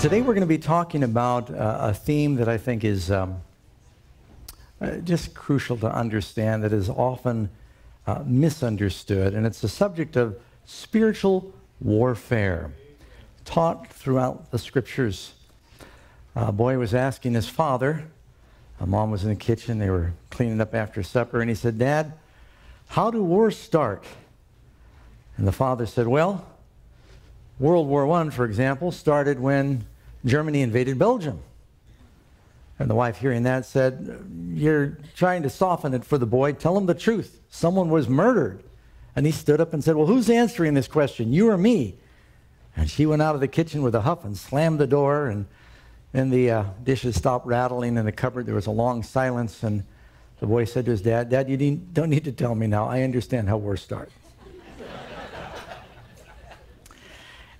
Today we're going to be talking about uh, a theme that I think is um, uh, just crucial to understand, that is often uh, misunderstood, and it's the subject of spiritual warfare, taught throughout the scriptures. A boy was asking his father, a mom was in the kitchen, they were cleaning up after supper, and he said, Dad, how do wars start? And the father said, Well, World War I, for example, started when Germany invaded Belgium. And the wife, hearing that, said, You're trying to soften it for the boy. Tell him the truth. Someone was murdered. And he stood up and said, Well, who's answering this question, you or me? And she went out of the kitchen with a huff and slammed the door. And then the uh, dishes stopped rattling in the cupboard. There was a long silence. And the boy said to his dad, Dad, you don't need to tell me now. I understand how wars start.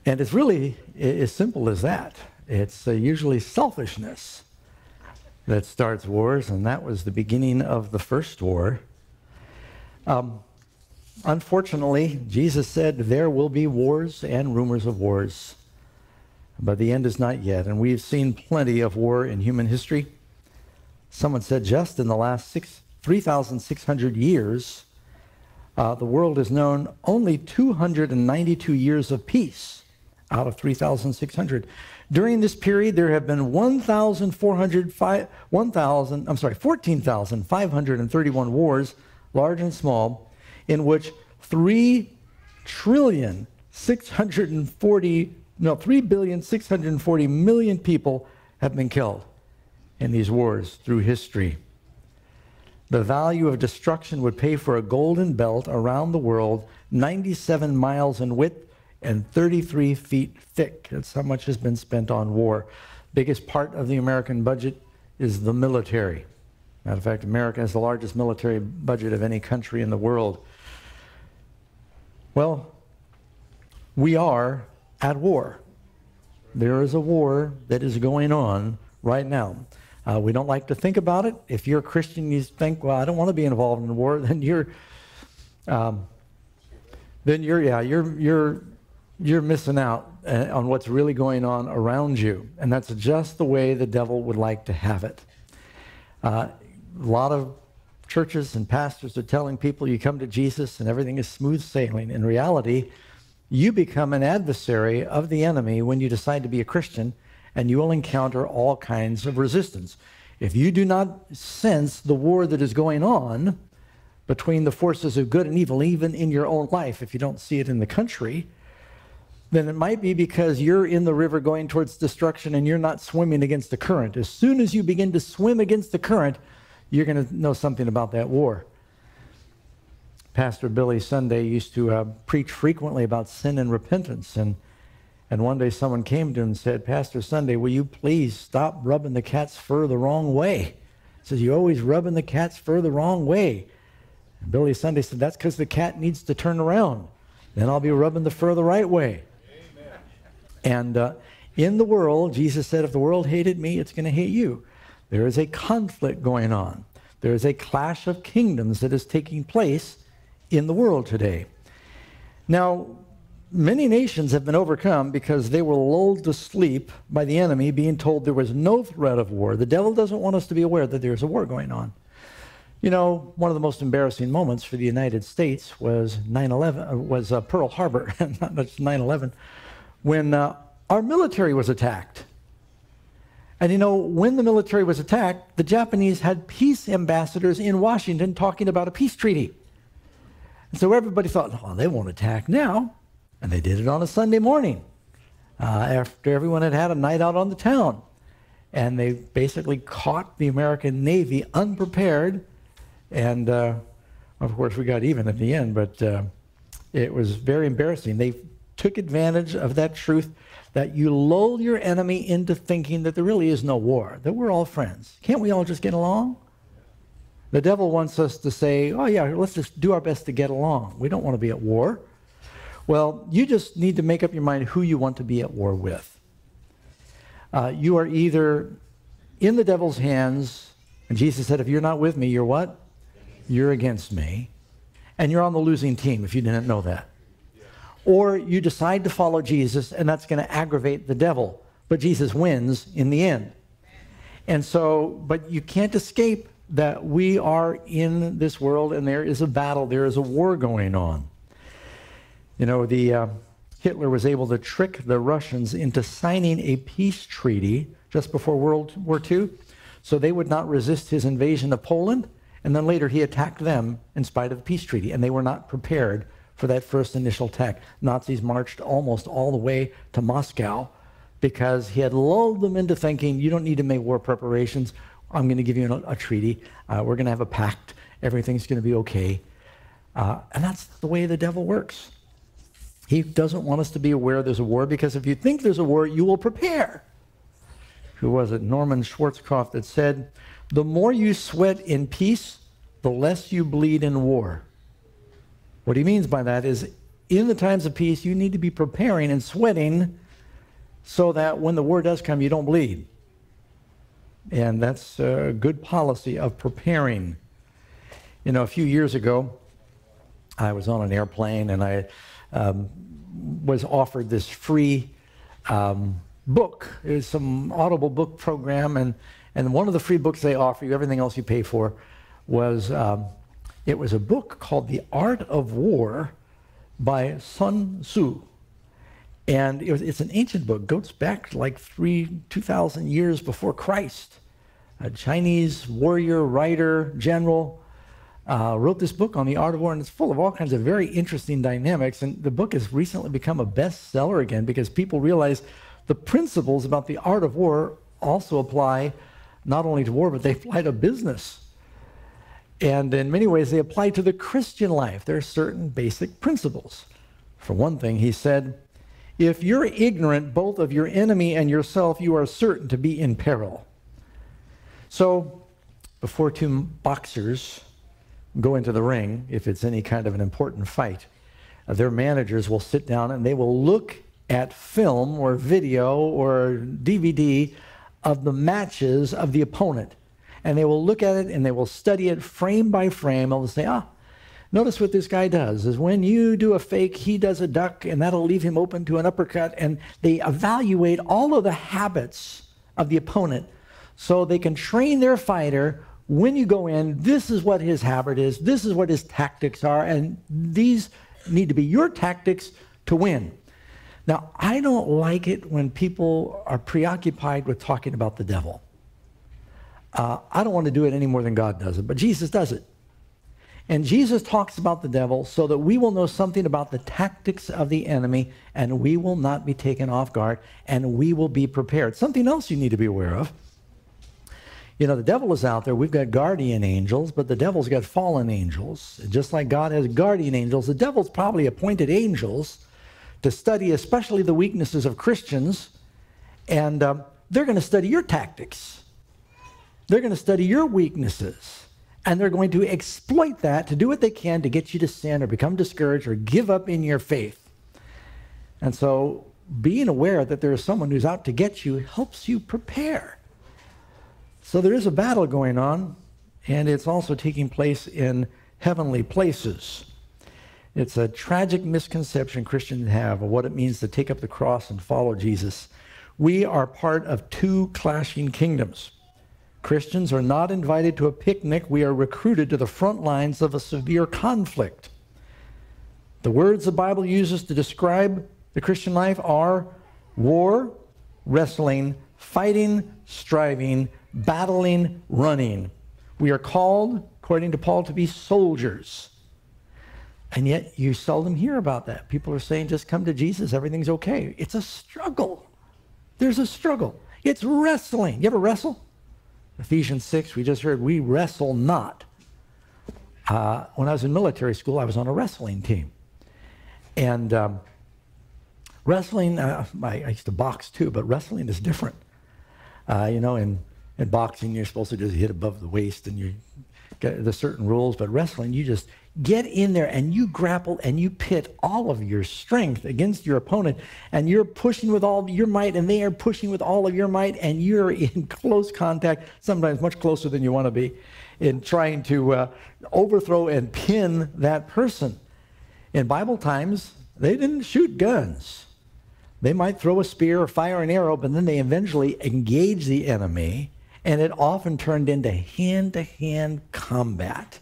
And it's really as simple as that. It's uh, usually selfishness that starts wars, and that was the beginning of the first war. Um, unfortunately, Jesus said there will be wars and rumors of wars, but the end is not yet, and we've seen plenty of war in human history. Someone said just in the last 3,600 years, uh, the world has known only 292 years of peace out of 3,600. During this period, there have been 1,400, 1,000, I'm sorry, 14,531 wars, large and small, in which 3 trillion 640, no, 3 billion 640 million people have been killed in these wars through history. The value of destruction would pay for a golden belt around the world, 97 miles in width and 33 feet thick. That's how much has been spent on war. Biggest part of the American budget is the military. Matter of fact, America has the largest military budget of any country in the world. Well, we are at war. There is a war that is going on right now. Uh, we don't like to think about it. If you're a Christian, you think, well, I don't want to be involved in war, then you're, um, then you're, yeah, you're, you're you're missing out uh, on what's really going on around you. And that's just the way the devil would like to have it. Uh, a lot of churches and pastors are telling people you come to Jesus and everything is smooth sailing. In reality, you become an adversary of the enemy when you decide to be a Christian, and you will encounter all kinds of resistance. If you do not sense the war that is going on between the forces of good and evil, even in your own life, if you don't see it in the country, then it might be because you're in the river going towards destruction and you're not swimming against the current. As soon as you begin to swim against the current, you're going to know something about that war. Pastor Billy Sunday used to uh, preach frequently about sin and repentance. And, and one day someone came to him and said, Pastor Sunday, will you please stop rubbing the cat's fur the wrong way? He says, You're always rubbing the cat's fur the wrong way. And Billy Sunday said, That's because the cat needs to turn around. Then I'll be rubbing the fur the right way. And uh, in the world, Jesus said, if the world hated me, it's going to hate you. There is a conflict going on. There is a clash of kingdoms that is taking place in the world today. Now, many nations have been overcome because they were lulled to sleep by the enemy, being told there was no threat of war. The devil doesn't want us to be aware that there's a war going on. You know, one of the most embarrassing moments for the United States was 9/11 uh, was uh, Pearl Harbor, not just 9/11 when uh, our military was attacked. And you know, when the military was attacked, the Japanese had peace ambassadors in Washington talking about a peace treaty. And so everybody thought, oh, they won't attack now. And they did it on a Sunday morning uh, after everyone had had a night out on the town. And they basically caught the American Navy unprepared. And uh, of course, we got even at the end, but uh, it was very embarrassing. They took advantage of that truth that you lull your enemy into thinking that there really is no war, that we're all friends. Can't we all just get along? The devil wants us to say, oh, yeah, let's just do our best to get along. We don't want to be at war. Well, you just need to make up your mind who you want to be at war with. Uh, you are either in the devil's hands, and Jesus said, if you're not with me, you're what? You're against me. And you're on the losing team if you didn't know that or you decide to follow Jesus, and that's going to aggravate the devil. but Jesus wins in the end. And so, but you can't escape that we are in this world and there is a battle, there is a war going on. You know, the uh, Hitler was able to trick the Russians into signing a peace treaty just before World War II so they would not resist his invasion of Poland. And then later he attacked them in spite of the peace treaty, and they were not prepared for that first initial attack. Nazis marched almost all the way to Moscow because he had lulled them into thinking, you don't need to make war preparations. I'm going to give you a, a treaty. Uh, we're going to have a pact. Everything's going to be okay. Uh, and that's the way the devil works. He doesn't want us to be aware there's a war because if you think there's a war, you will prepare. Who was it? Norman Schwarzkopf that said, The more you sweat in peace, the less you bleed in war. What he means by that is, in the times of peace, you need to be preparing and sweating so that when the war does come, you don't bleed. And that's a good policy of preparing. You know, a few years ago, I was on an airplane and I um, was offered this free um, book. It was some Audible book program, and, and one of the free books they offer you, everything else you pay for, was um, it was a book called The Art of War by Sun Tzu. And it was, it's an ancient book, goes back like three, 2,000 years before Christ. A Chinese warrior, writer, general uh, wrote this book on the art of war, and it's full of all kinds of very interesting dynamics. And the book has recently become a bestseller again because people realize the principles about the art of war also apply not only to war, but they apply to business. And in many ways, they apply to the Christian life. There are certain basic principles. For one thing, he said, if you're ignorant both of your enemy and yourself, you are certain to be in peril. So, before two boxers go into the ring, if it's any kind of an important fight, uh, their managers will sit down and they will look at film or video or DVD of the matches of the opponent. And they will look at it and they will study it frame by frame. They'll say, ah, Notice what this guy does is when you do a fake, he does a duck, and that'll leave him open to an uppercut. And they evaluate all of the habits of the opponent so they can train their fighter. When you go in, this is what his habit is, this is what his tactics are, and these need to be your tactics to win. Now, I don't like it when people are preoccupied with talking about the devil. Uh, I don't want to do it any more than God does it, but Jesus does it. And Jesus talks about the devil so that we will know something about the tactics of the enemy and we will not be taken off guard and we will be prepared. Something else you need to be aware of. You know, the devil is out there. We've got guardian angels, but the devil's got fallen angels. Just like God has guardian angels, the devil's probably appointed angels to study, especially the weaknesses of Christians, and um, they're going to study your tactics. They're going to study your weaknesses and they're going to exploit that to do what they can to get you to sin or become discouraged or give up in your faith. And so being aware that there is someone who's out to get you helps you prepare. So there is a battle going on, and it's also taking place in heavenly places. It's a tragic misconception Christians have of what it means to take up the cross and follow Jesus. We are part of two clashing kingdoms. Christians are not invited to a picnic. We are recruited to the front lines of a severe conflict. The words the Bible uses to describe the Christian life are war, wrestling, fighting, striving, battling, running. We are called, according to Paul, to be soldiers. And yet you seldom hear about that. People are saying, just come to Jesus, everything's okay. It's a struggle. There's a struggle. It's wrestling. You ever wrestle? Ephesians 6, we just heard, we wrestle not. Uh, when I was in military school, I was on a wrestling team. And um, wrestling, uh, I, I, used to box too, but wrestling is different. Uh, you know, in, in boxing, you're supposed to just hit above the waist and you get the certain rules, but wrestling, you just get in there and you grapple and you pit all of your strength against your opponent and you're pushing with all your might and they are pushing with all of your might and you're in close contact sometimes much closer than you want to be in trying to uh, overthrow and pin that person in bible times they didn't shoot guns They might throw a spear or fire an arrow, but then they eventually engage the enemy, and it often turned into hand to hand combat.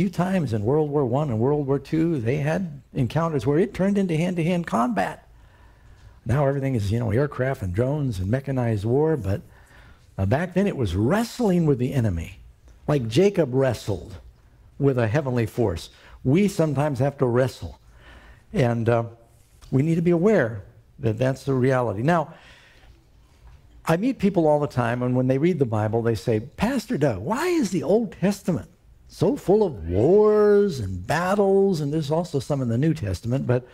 Few times in World War I and World War II, they had encounters where it turned into hand to hand combat. Now everything is, you know, aircraft and drones and mechanized war, but uh, back then it was wrestling with the enemy, like Jacob wrestled with a heavenly force. We sometimes have to wrestle, and uh, we need to be aware that that's the reality. Now, I meet people all the time, and when they read the Bible, they say, Pastor Doug, why is the Old Testament so full of wars and battles? And there's also some in the New Testament, but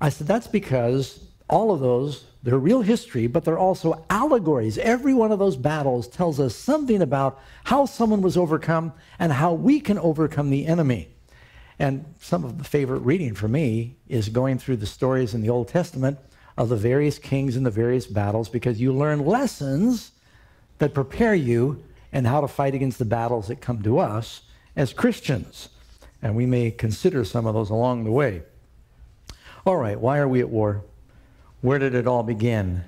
I said, that's because all of those, they're real history, but they're also allegories. Every one of those battles tells us something about how someone was overcome and how we can overcome the enemy. And some of the favorite reading for me is going through the stories in the Old Testament of the various kings and the various battles because you learn lessons that prepare you and how to fight against the battles that come to us as Christians. And we may consider some of those along the way. All right, why are we at war? Where did it all begin?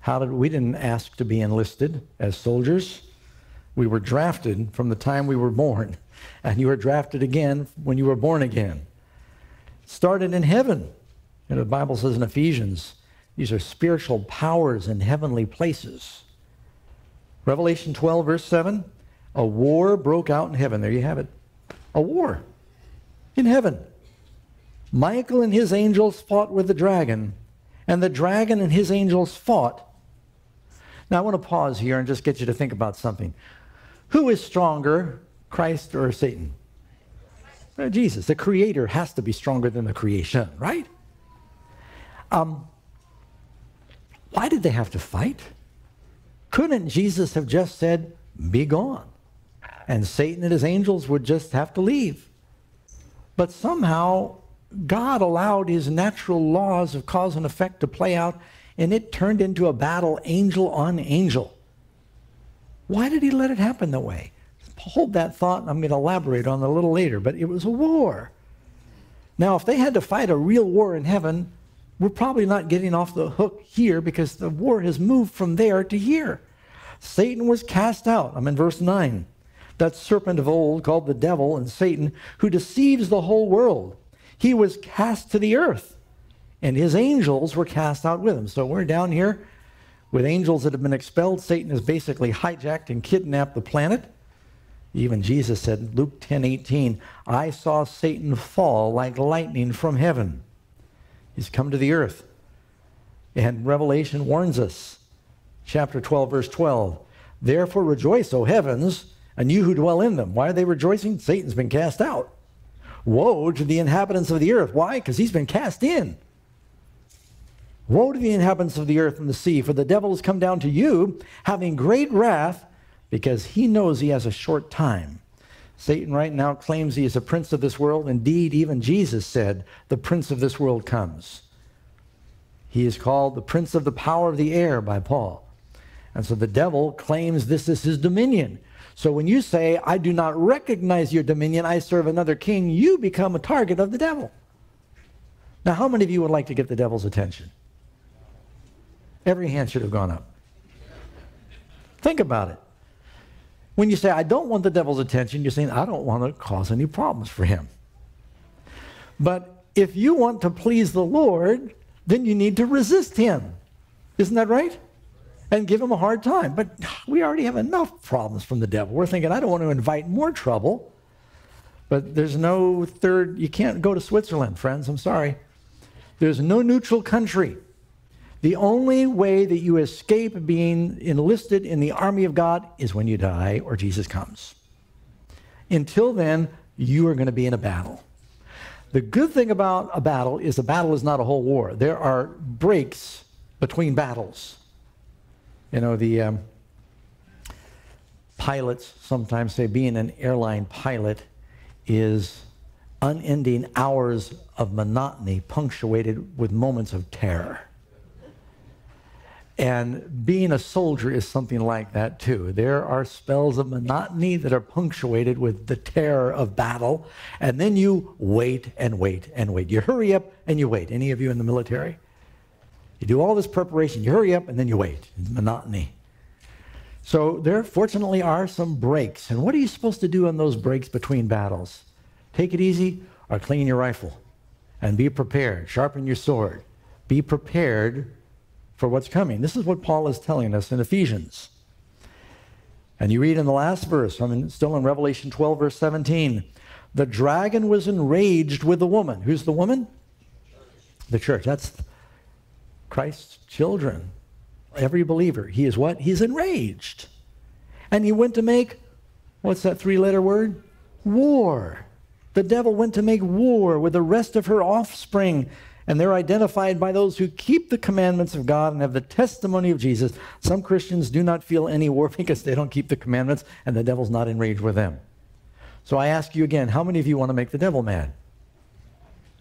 How did we didn't ask to be enlisted as soldiers? We were drafted from the time we were born, and you were drafted again when you were born again. Started in heaven. You know, the Bible says in Ephesians these are spiritual powers in heavenly places. Revelation 12, verse 7 a war broke out in heaven. There you have it. A war in heaven. Michael and his angels fought with the dragon, and the dragon and his angels fought. Now, I want to pause here and just get you to think about something. Who is stronger, Christ or Satan? Uh, Jesus. The creator has to be stronger than the creation, right? Um, why did they have to fight? Couldn't Jesus have just said, Be gone? And Satan and his angels would just have to leave. But somehow, God allowed his natural laws of cause and effect to play out, and it turned into a battle angel on angel. Why did he let it happen that way? Hold that thought, and I'm going to elaborate on it a little later, but it was a war. Now, if they had to fight a real war in heaven, we're probably not getting off the hook here because the war has moved from there to here. Satan was cast out. I'm in verse 9. That serpent of old, called the devil and Satan, who deceives the whole world, he was cast to the earth, and his angels were cast out with him. So we're down here with angels that have been expelled. Satan has basically hijacked and kidnapped the planet. Even Jesus said, Luke 10 18, I saw Satan fall like lightning from heaven. He's come to the earth. And Revelation warns us, chapter 12, verse 12. Therefore rejoice, O heavens, and you who dwell in them. Why are they rejoicing? Satan's been cast out. Woe to the inhabitants of the earth. Why? Because he's been cast in. Woe to the inhabitants of the earth and the sea, for the devil has come down to you, having great wrath, because he knows he has a short time. Satan right now claims he is a prince of this world. Indeed, even Jesus said, the prince of this world comes. He is called the prince of the power of the air by Paul. And so the devil claims this is his dominion. So when you say, I do not recognize your dominion, I serve another king, you become a target of the devil. Now, how many of you would like to get the devil's attention? Every hand should have gone up. Think about it. When you say, I don't want the devil's attention, you're saying, I don't want to cause any problems for him. But if you want to please the Lord, then you need to resist him. Isn't that right? And give him a hard time. But we already have enough problems from the devil. We're thinking, I don't want to invite more trouble. But there's no third, you can't go to Switzerland, friends. I'm sorry. There's no neutral country. The only way that you escape being enlisted in the army of God is when you die or Jesus comes. Until then, you are going to be in a battle. The good thing about a battle is a battle is not a whole war. There are breaks between battles. You know, the um, pilots sometimes say being an airline pilot is unending hours of monotony punctuated with moments of terror. And being a soldier is something like that too. There are spells of monotony that are punctuated with the terror of battle, and then you wait and wait and wait. You hurry up and you wait. Any of you in the military? You do all this preparation, you hurry up, and then you wait. It's monotony. So there fortunately are some breaks. And what are you supposed to do on those breaks between battles? Take it easy or clean your rifle and be prepared. Sharpen your sword. Be prepared for what's coming. This is what Paul is telling us in Ephesians. And you read in the last verse, I mean, still in Revelation 12, verse 17, the dragon was enraged with the woman. Who's the woman? The church. That's Christ's children. Every believer. He is what? He's enraged. And he went to make, what's that three letter word? War. The devil went to make war with the rest of her offspring. And they're identified by those who keep the commandments of God and have the testimony of Jesus. Some Christians do not feel any war because they don't keep the commandments and the devil's not enraged with them. So I ask you again, how many of you want to make the devil mad?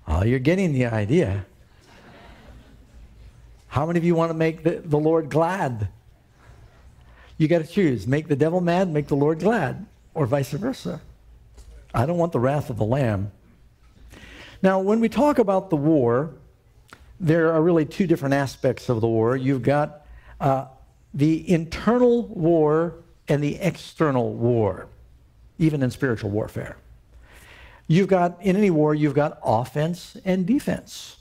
Oh, you're getting the idea. How many of you want to make the, the Lord glad? You got to choose make the devil mad, make the Lord glad, or vice versa. I don't want the wrath of the Lamb. Now, when we talk about the war, there are really two different aspects of the war. You've got uh, the internal war and the external war, even in spiritual warfare. You've got, in any war, you've got offense and defense.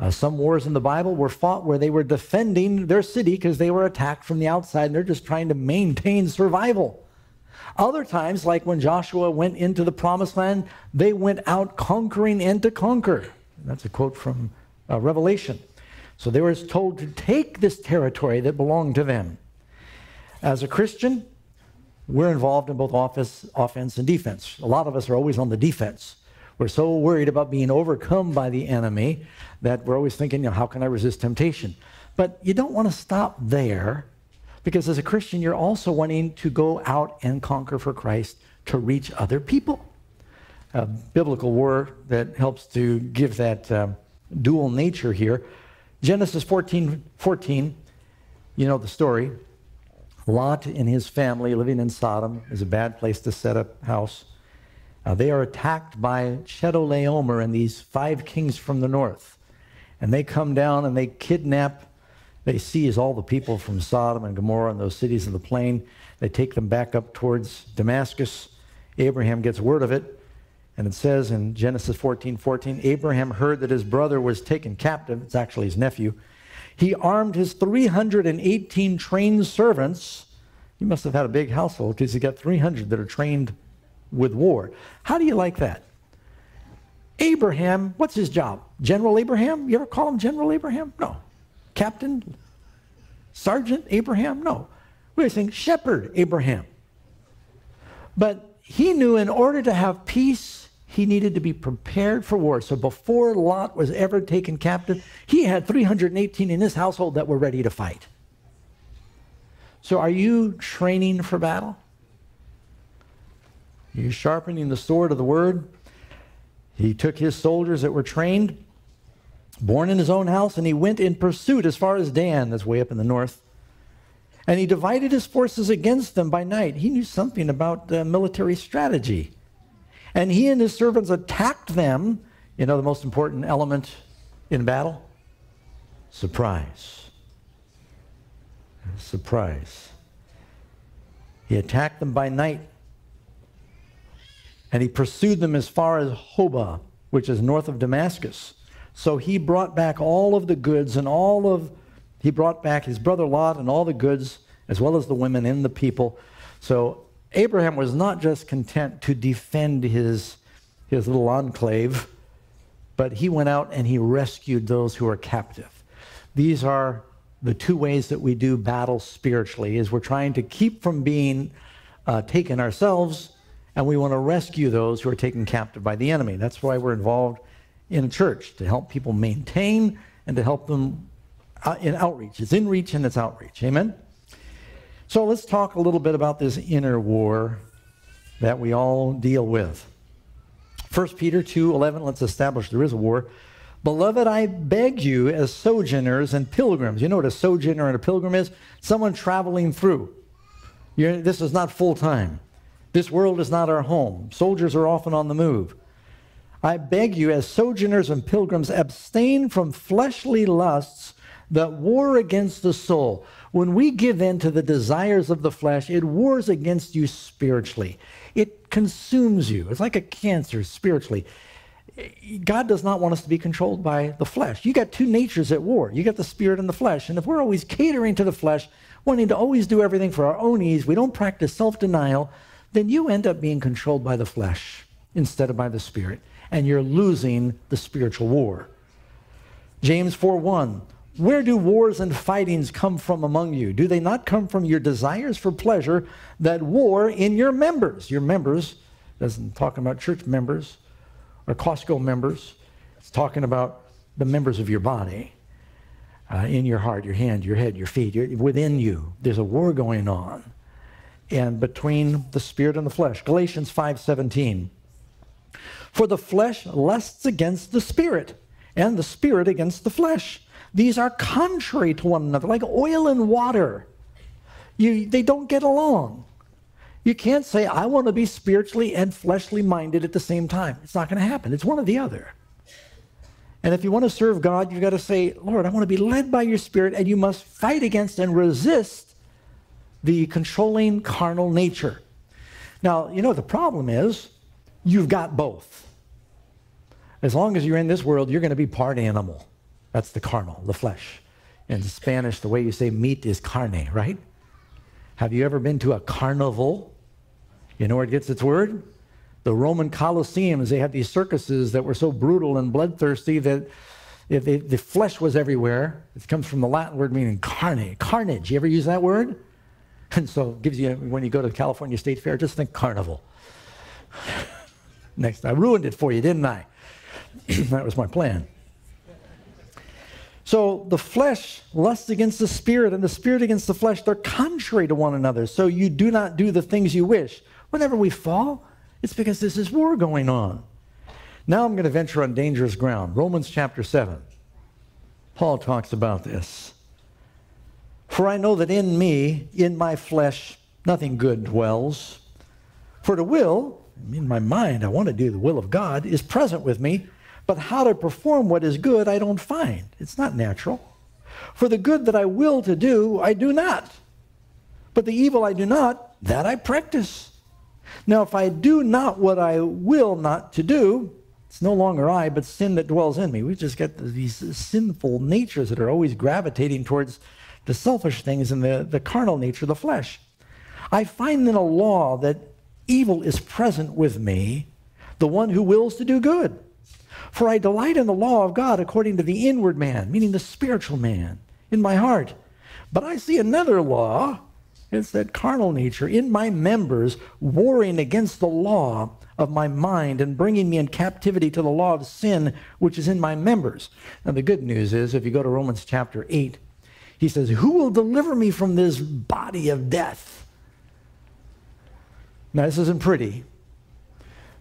Uh, some wars in the Bible were fought where they were defending their city because they were attacked from the outside and they're just trying to maintain survival. Other times, like when Joshua went into the promised land, they went out conquering and to conquer. That's a quote from uh, Revelation. So they were told to take this territory that belonged to them. As a Christian, we're involved in both office, offense and defense. A lot of us are always on the defense. We're so worried about being overcome by the enemy that we're always thinking, you know, how can I resist temptation? But you don't want to stop there because as a Christian, you're also wanting to go out and conquer for Christ to reach other people. A biblical word that helps to give that um, dual nature here. Genesis 14, 14, you know the story. Lot and his family living in Sodom is a bad place to set up house. Uh, they are attacked by Chedorlaomer and these five kings from the north. And they come down and they kidnap, they seize all the people from Sodom and Gomorrah and those cities of the plain. They take them back up towards Damascus. Abraham gets word of it. And it says in Genesis 14 14, Abraham heard that his brother was taken captive. It's actually his nephew. He armed his 318 trained servants. He must have had a big household because he got 300 that are trained with war. How do you like that? Abraham, what's his job? General Abraham? You ever call him General Abraham? No. Captain? Sergeant Abraham? No. We're saying Shepherd Abraham. But he knew in order to have peace, he needed to be prepared for war. So before Lot was ever taken captive, he had 318 in his household that were ready to fight. So are you training for battle? Are you sharpening the sword of the word. He took his soldiers that were trained, born in his own house, and he went in pursuit as far as Dan, that's way up in the north. And he divided his forces against them by night. He knew something about uh, military strategy. And he and his servants attacked them. You know the most important element in battle? Surprise. Surprise. He attacked them by night and he pursued them as far as Hobah, which is north of Damascus. So he brought back all of the goods and all of, he brought back his brother Lot and all the goods, as well as the women and the people. So Abraham was not just content to defend his, his little enclave, but he went out and he rescued those who are captive. These are the two ways that we do battle spiritually is we're trying to keep from being uh, taken ourselves and we want to rescue those who are taken captive by the enemy. That's why we're involved in a church, to help people maintain and to help them uh, in outreach. It's in reach and it's outreach. Amen? So let's talk a little bit about this inner war that we all deal with. 1 Peter 2 11, let's establish there is a war. Beloved, I beg you as sojourners and pilgrims. You know what a sojourner and a pilgrim is? Someone traveling through. You're, this is not full time. This world is not our home. Soldiers are often on the move. I beg you, as sojourners and pilgrims, abstain from fleshly lusts that war against the soul. When we give in to the desires of the flesh, it wars against you spiritually. It consumes you. It's like a cancer spiritually. God does not want us to be controlled by the flesh. You got two natures at war. You got the spirit and the flesh. And if we're always catering to the flesh, wanting to always do everything for our own ease, we don't practice self-denial, then you end up being controlled by the flesh instead of by the spirit. And you're losing the spiritual war. James 4:1 Where do wars and fightings come from among you? Do they not come from your desires for pleasure that war in your members? Your members doesn't talking about church members or Costco members. It's talking about the members of your body. Uh, in your heart, your hand, your head, your feet, within you. There's a war going on. And between the spirit and the flesh. Galatians 5:17. For the flesh lusts against the spirit, and the spirit against the flesh. These are contrary to one another, like oil and water. You, they don't get along. You can't say, I want to be spiritually and fleshly minded at the same time. It's not going to happen. It's one or the other. And if you want to serve God, you've got to say, Lord, I want to be led by your spirit, and you must fight against and resist the controlling carnal nature. Now, you know, the problem is you've got both. As long as you're in this world, you're going to be part animal. That's the carnal, the flesh. In Spanish, the way you say meat is carne, right? Have you ever been to a carnival? You know where it gets its word? The Roman Colosseums, they had these circuses that were so brutal and bloodthirsty that the flesh was everywhere. It comes from the Latin word meaning carne, carnage. You ever use that word? And so gives you, when you go to the California State Fair, just think carnival. Next, I ruined it for you, didn't I? that was my plan. So the flesh lusts against the spirit, and the spirit against the flesh. They're contrary to one another. So you do not do the things you wish. Whenever we fall, it's because this is war going on. Now I'm going to venture on dangerous ground. Romans chapter 7. Paul talks about this. For I know that in me, in my flesh, nothing good dwells. For the will, in my mind, I want to do the will of God, is present with me, but how to perform what is good, I don't find. It's not natural. For the good that I will to do, I do not. But the evil I do not, that I practice. Now, if I do not what I will not to do, it's no longer I, but sin that dwells in me. We've just got these sinful natures that are always gravitating towards the selfish things and the, the carnal nature, the flesh. I find in a law that evil is present with me, the one who wills to do good. For I delight in the law of God according to the inward man, meaning the spiritual man, in my heart. But I see another law it's that carnal nature in my members warring against the law of my mind and bringing me in captivity to the law of sin which is in my members. Now, the good news is, if you go to Romans chapter 8, he says, Who will deliver me from this body of death? Now, this isn't pretty,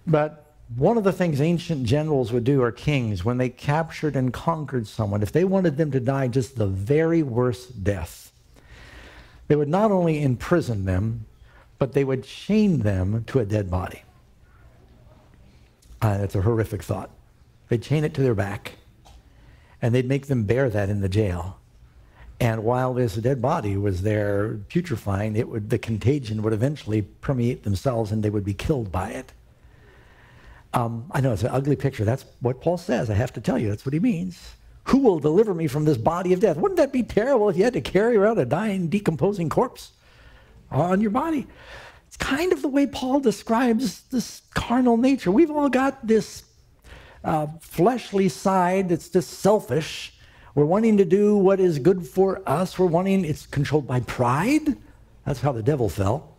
but one of the things ancient generals would do, or kings, when they captured and conquered someone, if they wanted them to die just the very worst death, they would not only imprison them, but they would chain them to a dead body. Uh, that's a horrific thought. They'd chain it to their back, and they'd make them bear that in the jail. And while this dead body was there putrefying, it would, the contagion would eventually permeate themselves and they would be killed by it. Um, I know it's an ugly picture. That's what Paul says. I have to tell you, that's what he means. Who will deliver me from this body of death? Wouldn't that be terrible if you had to carry around a dying, decomposing corpse on your body? It's kind of the way Paul describes this carnal nature. We've all got this uh, fleshly side that's just selfish. We're wanting to do what is good for us. We're wanting, it's controlled by pride. That's how the devil fell.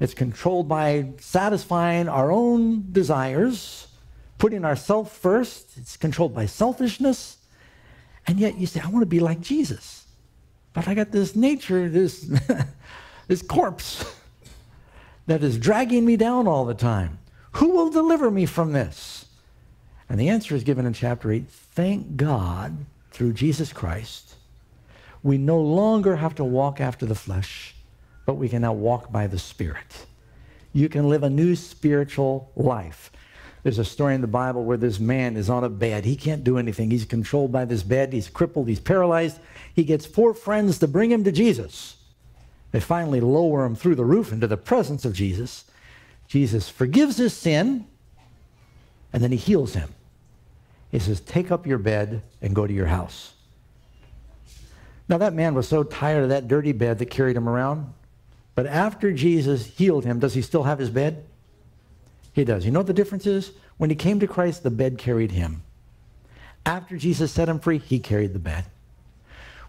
It's controlled by satisfying our own desires, putting ourselves first. It's controlled by selfishness. And yet you say, I want to be like Jesus. But I got this nature, this, this corpse that is dragging me down all the time. Who will deliver me from this? And the answer is given in chapter 8. Thank God through Jesus Christ, we no longer have to walk after the flesh, but we can now walk by the Spirit. You can live a new spiritual life. There's a story in the Bible where this man is on a bed. He can't do anything. He's controlled by this bed. He's crippled. He's paralyzed. He gets four friends to bring him to Jesus. They finally lower him through the roof into the presence of Jesus. Jesus forgives his sin, and then he heals him. He says, Take up your bed and go to your house. Now, that man was so tired of that dirty bed that carried him around. But after Jesus healed him, does he still have his bed? He does. You know what the difference is? When he came to Christ, the bed carried him. After Jesus set him free, he carried the bed.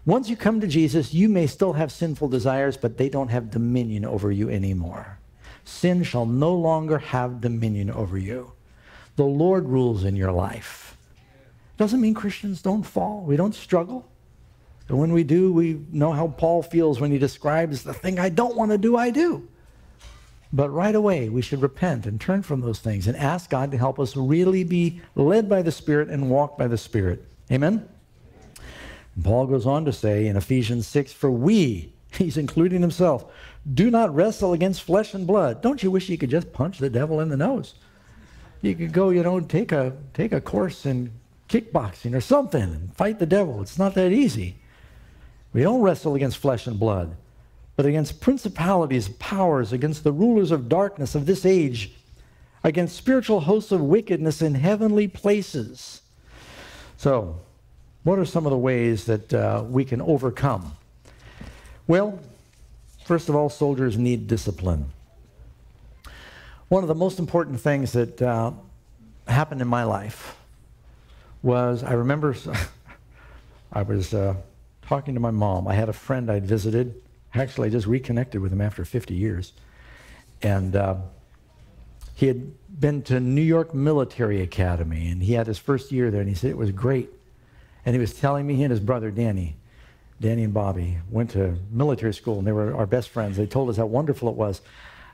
Once you come to Jesus, you may still have sinful desires, but they don't have dominion over you anymore. Sin shall no longer have dominion over you. The Lord rules in your life. Doesn't mean Christians don't fall. We don't struggle. And when we do, we know how Paul feels when he describes the thing I don't want to do, I do. But right away, we should repent and turn from those things and ask God to help us really be led by the Spirit and walk by the Spirit. Amen? And Paul goes on to say in Ephesians 6 For we, he's including himself, do not wrestle against flesh and blood. Don't you wish you could just punch the devil in the nose? You could go, you know, take a, take a course in kickboxing or something and fight the devil. It's not that easy. We don't wrestle against flesh and blood but against principalities, powers, against the rulers of darkness of this age, against spiritual hosts of wickedness in heavenly places. So, what are some of the ways that uh, we can overcome? Well, first of all, soldiers need discipline. One of the most important things that uh, happened in my life was I remember I was uh, talking to my mom. I had a friend I'd visited Actually, I just reconnected with him after 50 years. And uh, he had been to New York Military Academy, and he had his first year there, and he said it was great. And he was telling me he and his brother, Danny, Danny and Bobby, went to military school, and they were our best friends. They told us how wonderful it was.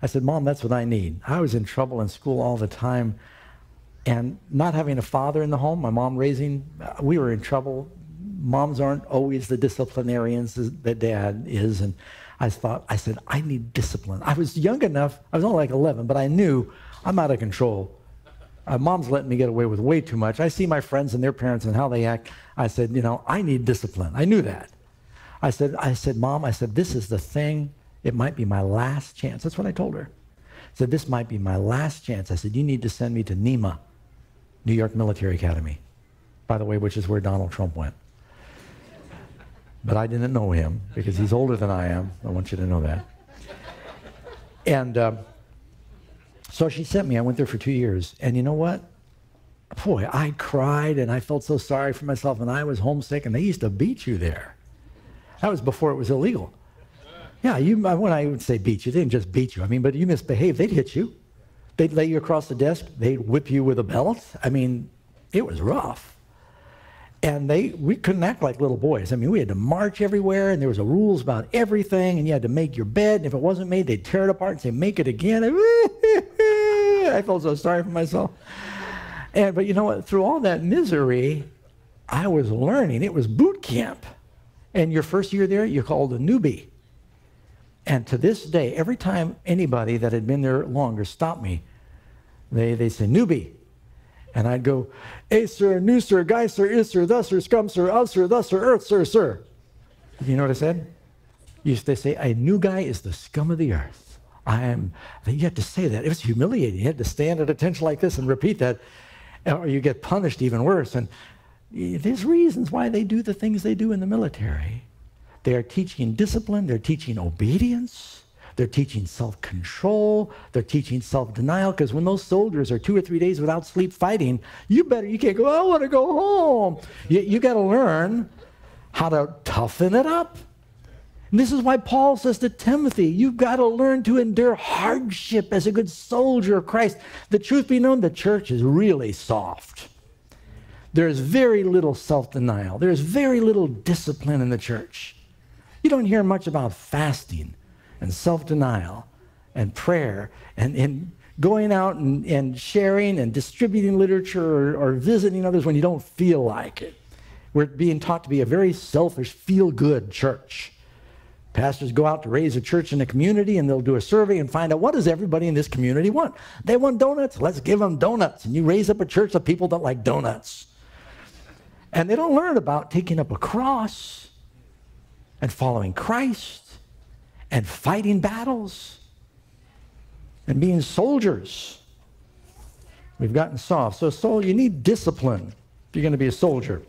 I said, Mom, that's what I need. I was in trouble in school all the time. And not having a father in the home, my mom raising, uh, we were in trouble moms aren't always the disciplinarians that dad is. And I thought, I said, I need discipline. I was young enough, I was only like 11, but I knew I'm out of control. Uh, mom's letting me get away with way too much. I see my friends and their parents and how they act. I said, you know, I need discipline. I knew that. I said, I said, Mom, I said, this is the thing. It might be my last chance. That's what I told her. I said, this might be my last chance. I said, you need to send me to NYMA, New York Military Academy, by the way, which is where Donald Trump went. But I didn't know him because he's older than I am. I want you to know that. And uh, so she sent me. I went there for two years. And you know what? Boy, I cried and I felt so sorry for myself. And I was homesick. And they used to beat you there. That was before it was illegal. Yeah, you, when I would say beat you, they didn't just beat you. I mean, but you misbehaved, they'd hit you. They'd lay you across the desk. They'd whip you with a belt. I mean, it was rough and they we couldn't act like little boys. I mean, we had to march everywhere, and there was a rules about everything, and you had to make your bed. And if it wasn't made, they'd tear it apart and say, "Make it again." I felt so sorry for myself. And but you know what? Through all that misery, I was learning. It was boot camp, and your first year there, you're called a newbie. And to this day, every time anybody that had been there longer stopped me, they they say newbie. And I'd go, A sir, new sir, guy sir, is sir, thus sir, scum sir, of sir, thus sir, earth sir, sir. You know what I said? Used to say, a new guy is the scum of the earth. I am, you had to say that. It was humiliating. You had to stand at attention like this and repeat that, or you get punished even worse. And there's reasons why they do the things they do in the military. They are teaching discipline, they're teaching obedience. They're teaching self control. They're teaching self denial because when those soldiers are two or three days without sleep fighting, you better, you can't go, I want to go home. You, you got to learn how to toughen it up. And this is why Paul says to Timothy, you've got to learn to endure hardship as a good soldier of Christ. The truth be known, the church is really soft. There's very little self denial, there's very little discipline in the church. You don't hear much about fasting and self denial and prayer and, going out and, and sharing and distributing literature or, or visiting others when you don't feel like it. We're being taught to be a very selfish, feel good church. Pastors go out to raise a church in a community and they'll do a survey and find out what does everybody in this community want? They want donuts. Let's give them donuts. And you raise up a church of people that like donuts. And they don't learn about taking up a cross and following Christ and fighting battles and being soldiers. We've gotten soft. So, soul, you need discipline if you're going to be a soldier.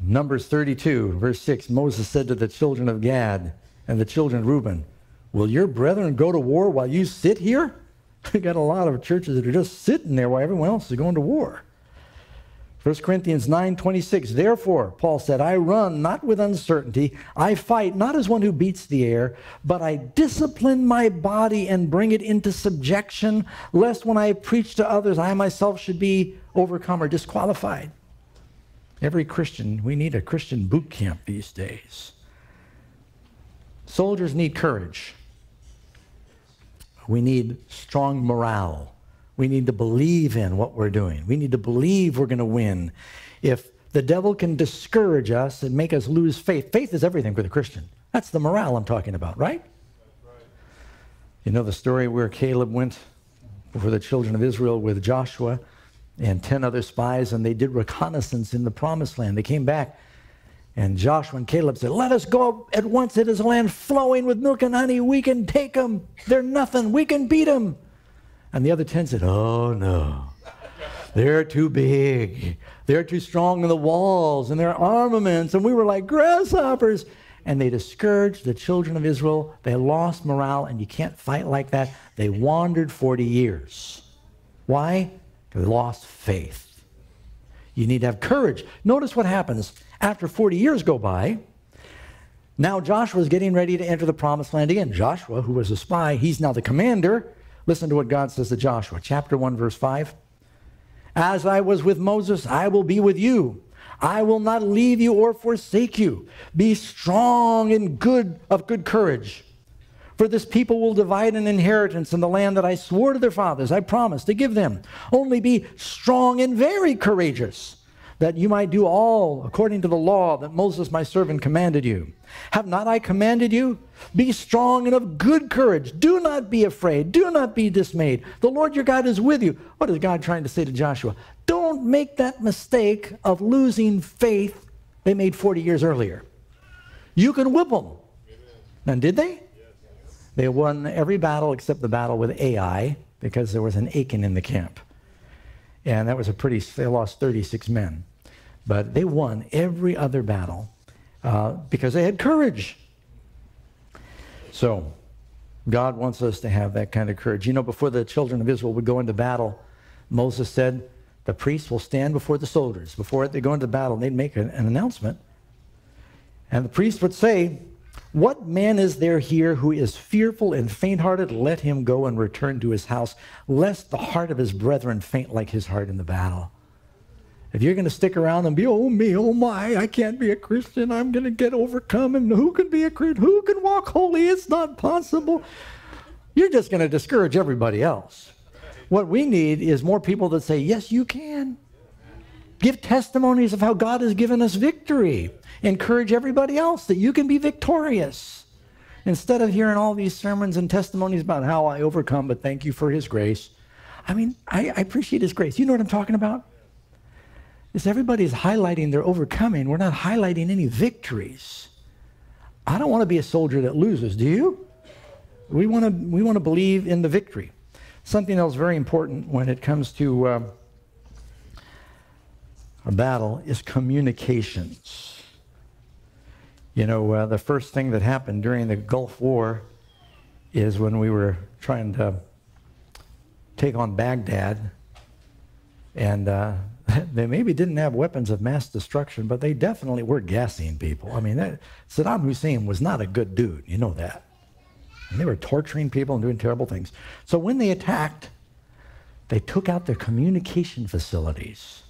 Numbers 32, verse 6 Moses said to the children of Gad and the children of Reuben, Will your brethren go to war while you sit here? We've got a lot of churches that are just sitting there while everyone else is going to war. 1 Corinthians 9:26 Therefore Paul said I run not with uncertainty. I fight not as one who beats the air but I discipline my body and bring it into subjection lest when I preach to others I myself should be overcome or disqualified. Every Christian we need a Christian boot camp these days. Soldiers need courage. We need strong morale we need to believe in what we're doing. We need to believe we're going to win. If the devil can discourage us and make us lose faith, faith is everything for the Christian. That's the morale I'm talking about, right? right. You know the story where Caleb went before the children of Israel with Joshua and 10 other spies, and they did reconnaissance in the promised land. They came back, and Joshua and Caleb said, Let us go at once. It is a land flowing with milk and honey. We can take them. They're nothing. We can beat them. And the other 10 said, Oh, no. They're too big. They're too strong in the walls and their armaments. And we were like grasshoppers. And they discouraged the children of Israel. They lost morale, and you can't fight like that. They wandered 40 years. Why? They lost faith. You need to have courage. Notice what happens after 40 years go by. Now Joshua is getting ready to enter the promised land again. Joshua, who was a spy, he's now the commander. Listen to what God says to Joshua, chapter 1, verse 5. As I was with Moses, I will be with you. I will not leave you or forsake you. Be strong and good of good courage. For this people will divide an inheritance in the land that I swore to their fathers, I promised to give them. Only be strong and very courageous that you might do all according to the law that Moses my servant commanded you. Have not I commanded you? Be strong and of good courage. Do not be afraid. Do not be dismayed. The Lord your God is with you. What is God trying to say to Joshua? Don't make that mistake of losing faith they made 40 years earlier. You can whip them. And did they? They won every battle except the battle with Ai because there was an Achan in the camp. And that was a pretty, they lost 36 men. But they won every other battle uh, because they had courage. So, God wants us to have that kind of courage. You know, before the children of Israel would go into battle, Moses said, the priests will stand before the soldiers. Before they go into battle, they'd make an, an announcement. And the priest would say, what man is there here who is fearful and faint hearted? Let him go and return to his house, lest the heart of his brethren faint like his heart in the battle. If you're going to stick around and be, oh me, oh my, I can't be a Christian, I'm going to get overcome, and who can be a Christian? Who can walk holy? It's not possible. You're just going to discourage everybody else. What we need is more people that say, yes, you can. Give testimonies of how God has given us victory encourage everybody else that you can be victorious. Instead of hearing all these sermons and testimonies about how I overcome, but thank you for his grace. I mean, I, I appreciate his grace. You know what I'm talking about? Is everybody's highlighting their overcoming. We're not highlighting any victories. I don't want to be a soldier that loses, do you? We want to, we want to believe in the victory. Something else very important when it comes to uh, a battle is communications. You know, uh, the first thing that happened during the Gulf War is when we were trying to take on Baghdad, and uh, they maybe didn't have weapons of mass destruction, but they definitely were gassing people. I mean, that, Saddam Hussein was not a good dude. You know that. And they were torturing people and doing terrible things. So when they attacked, they took out their communication facilities.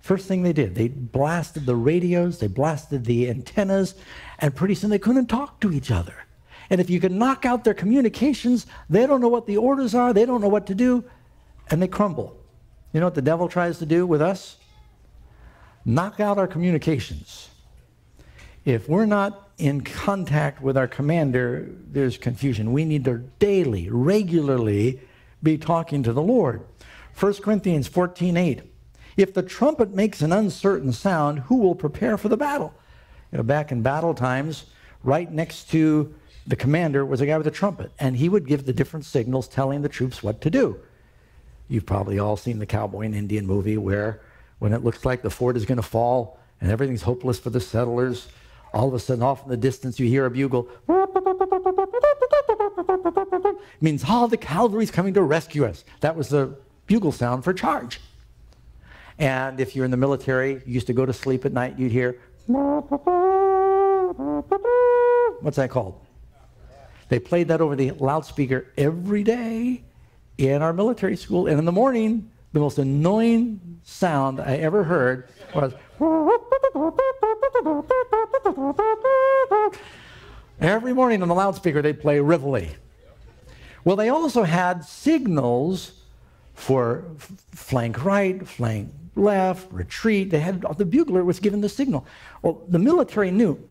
First thing they did, they blasted the radios, they blasted the antennas, and pretty soon they couldn't talk to each other. And if you can knock out their communications, they don't know what the orders are, they don't know what to do, and they crumble. You know what the devil tries to do with us? Knock out our communications. If we're not in contact with our commander, there's confusion. We need to daily, regularly be talking to the Lord. 1 Corinthians 14 8. If the trumpet makes an uncertain sound, who will prepare for the battle? You know, back in battle times, right next to the commander was a guy with a trumpet, and he would give the different signals telling the troops what to do. You've probably all seen the cowboy and Indian movie where when it looks like the fort is going to fall and everything's hopeless for the settlers, all of a sudden off in the distance you hear a bugle. It means all oh, the cavalry's coming to rescue us. That was the bugle sound for charge. And if you're in the military, you used to go to sleep at night, you'd hear, what's that called? They played that over the loudspeaker every day in our military school. And in the morning, the most annoying sound I ever heard was every morning on the loudspeaker they'd play Reveille. Well, they also had signals for flank right, flank left, retreat. They had the bugler was given the signal. Well, the military knew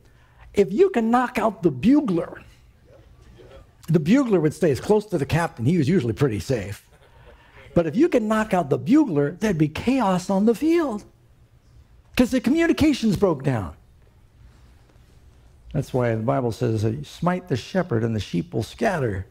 if you can knock out the bugler, the bugler would stay as close to the captain. He was usually pretty safe. But if you could knock out the bugler, there'd be chaos on the field because the communications broke down. That's why the Bible says, smite the shepherd and the sheep will scatter.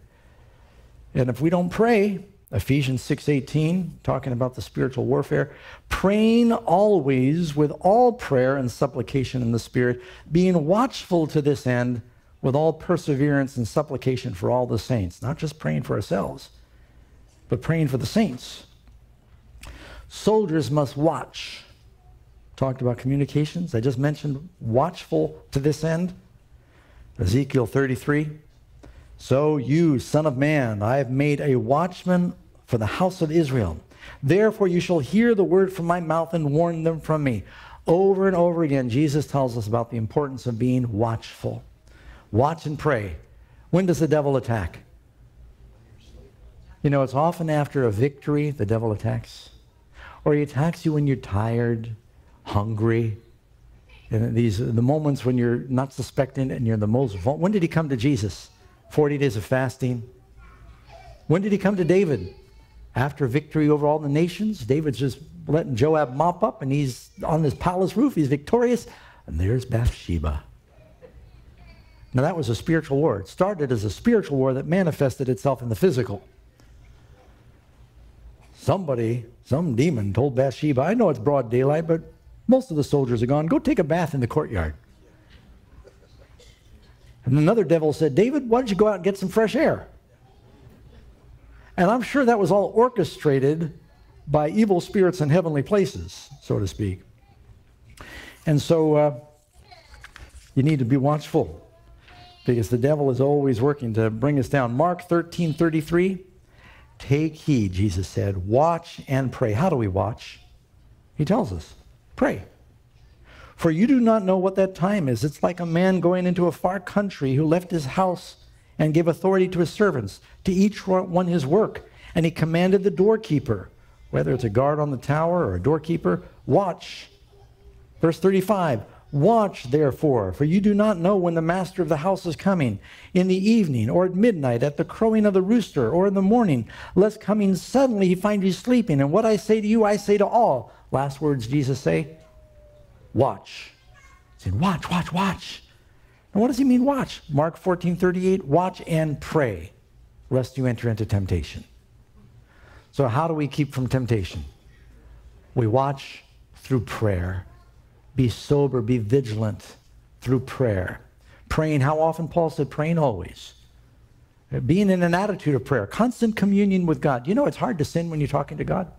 And if we don't pray, Ephesians 6:18 talking about the spiritual warfare, praying always with all prayer and supplication in the spirit, being watchful to this end with all perseverance and supplication for all the saints, not just praying for ourselves, but praying for the saints. Soldiers must watch. Talked about communications. I just mentioned watchful to this end. Ezekiel 33. So you, son of man, I have made a watchman for the house of Israel. Therefore you shall hear the word from my mouth and warn them from me. Over and over again, Jesus tells us about the importance of being watchful. Watch and pray. When does the devil attack? You know, it's often after a victory the devil attacks. Or he attacks you when you're tired, hungry. And these the moments when you're not suspecting and you're the most vulnerable. When did he come to Jesus? 40 days of fasting. When did he come to David? After victory over all the nations, David's just letting Joab mop up and he's on his palace roof. He's victorious. And there's Bathsheba. Now, that was a spiritual war. It started as a spiritual war that manifested itself in the physical. Somebody, some demon told Bathsheba, I know it's broad daylight, but most of the soldiers are gone. Go take a bath in the courtyard. And another devil said, David, why don't you go out and get some fresh air? And I'm sure that was all orchestrated by evil spirits in heavenly places, so to speak. And so uh, you need to be watchful because the devil is always working to bring us down. Mark 13 33. Take heed, Jesus said, watch and pray. How do we watch? He tells us, pray. For you do not know what that time is. It's like a man going into a far country who left his house and gave authority to his servants, to each one his work. And he commanded the doorkeeper, whether it's a guard on the tower or a doorkeeper, watch. Verse 35 Watch, therefore, for you do not know when the master of the house is coming, in the evening, or at midnight, at the crowing of the rooster, or in the morning, lest coming suddenly he find you sleeping. And what I say to you, I say to all. Last words Jesus say, watch. He said, watch, watch, watch. And what does he mean, watch? Mark 14, 38, watch and pray, lest you enter into temptation. So how do we keep from temptation? We watch through prayer be sober, be vigilant through prayer. Praying, how often Paul said, praying always. Being in an attitude of prayer, constant communion with God. You know it's hard to sin when you're talking to God?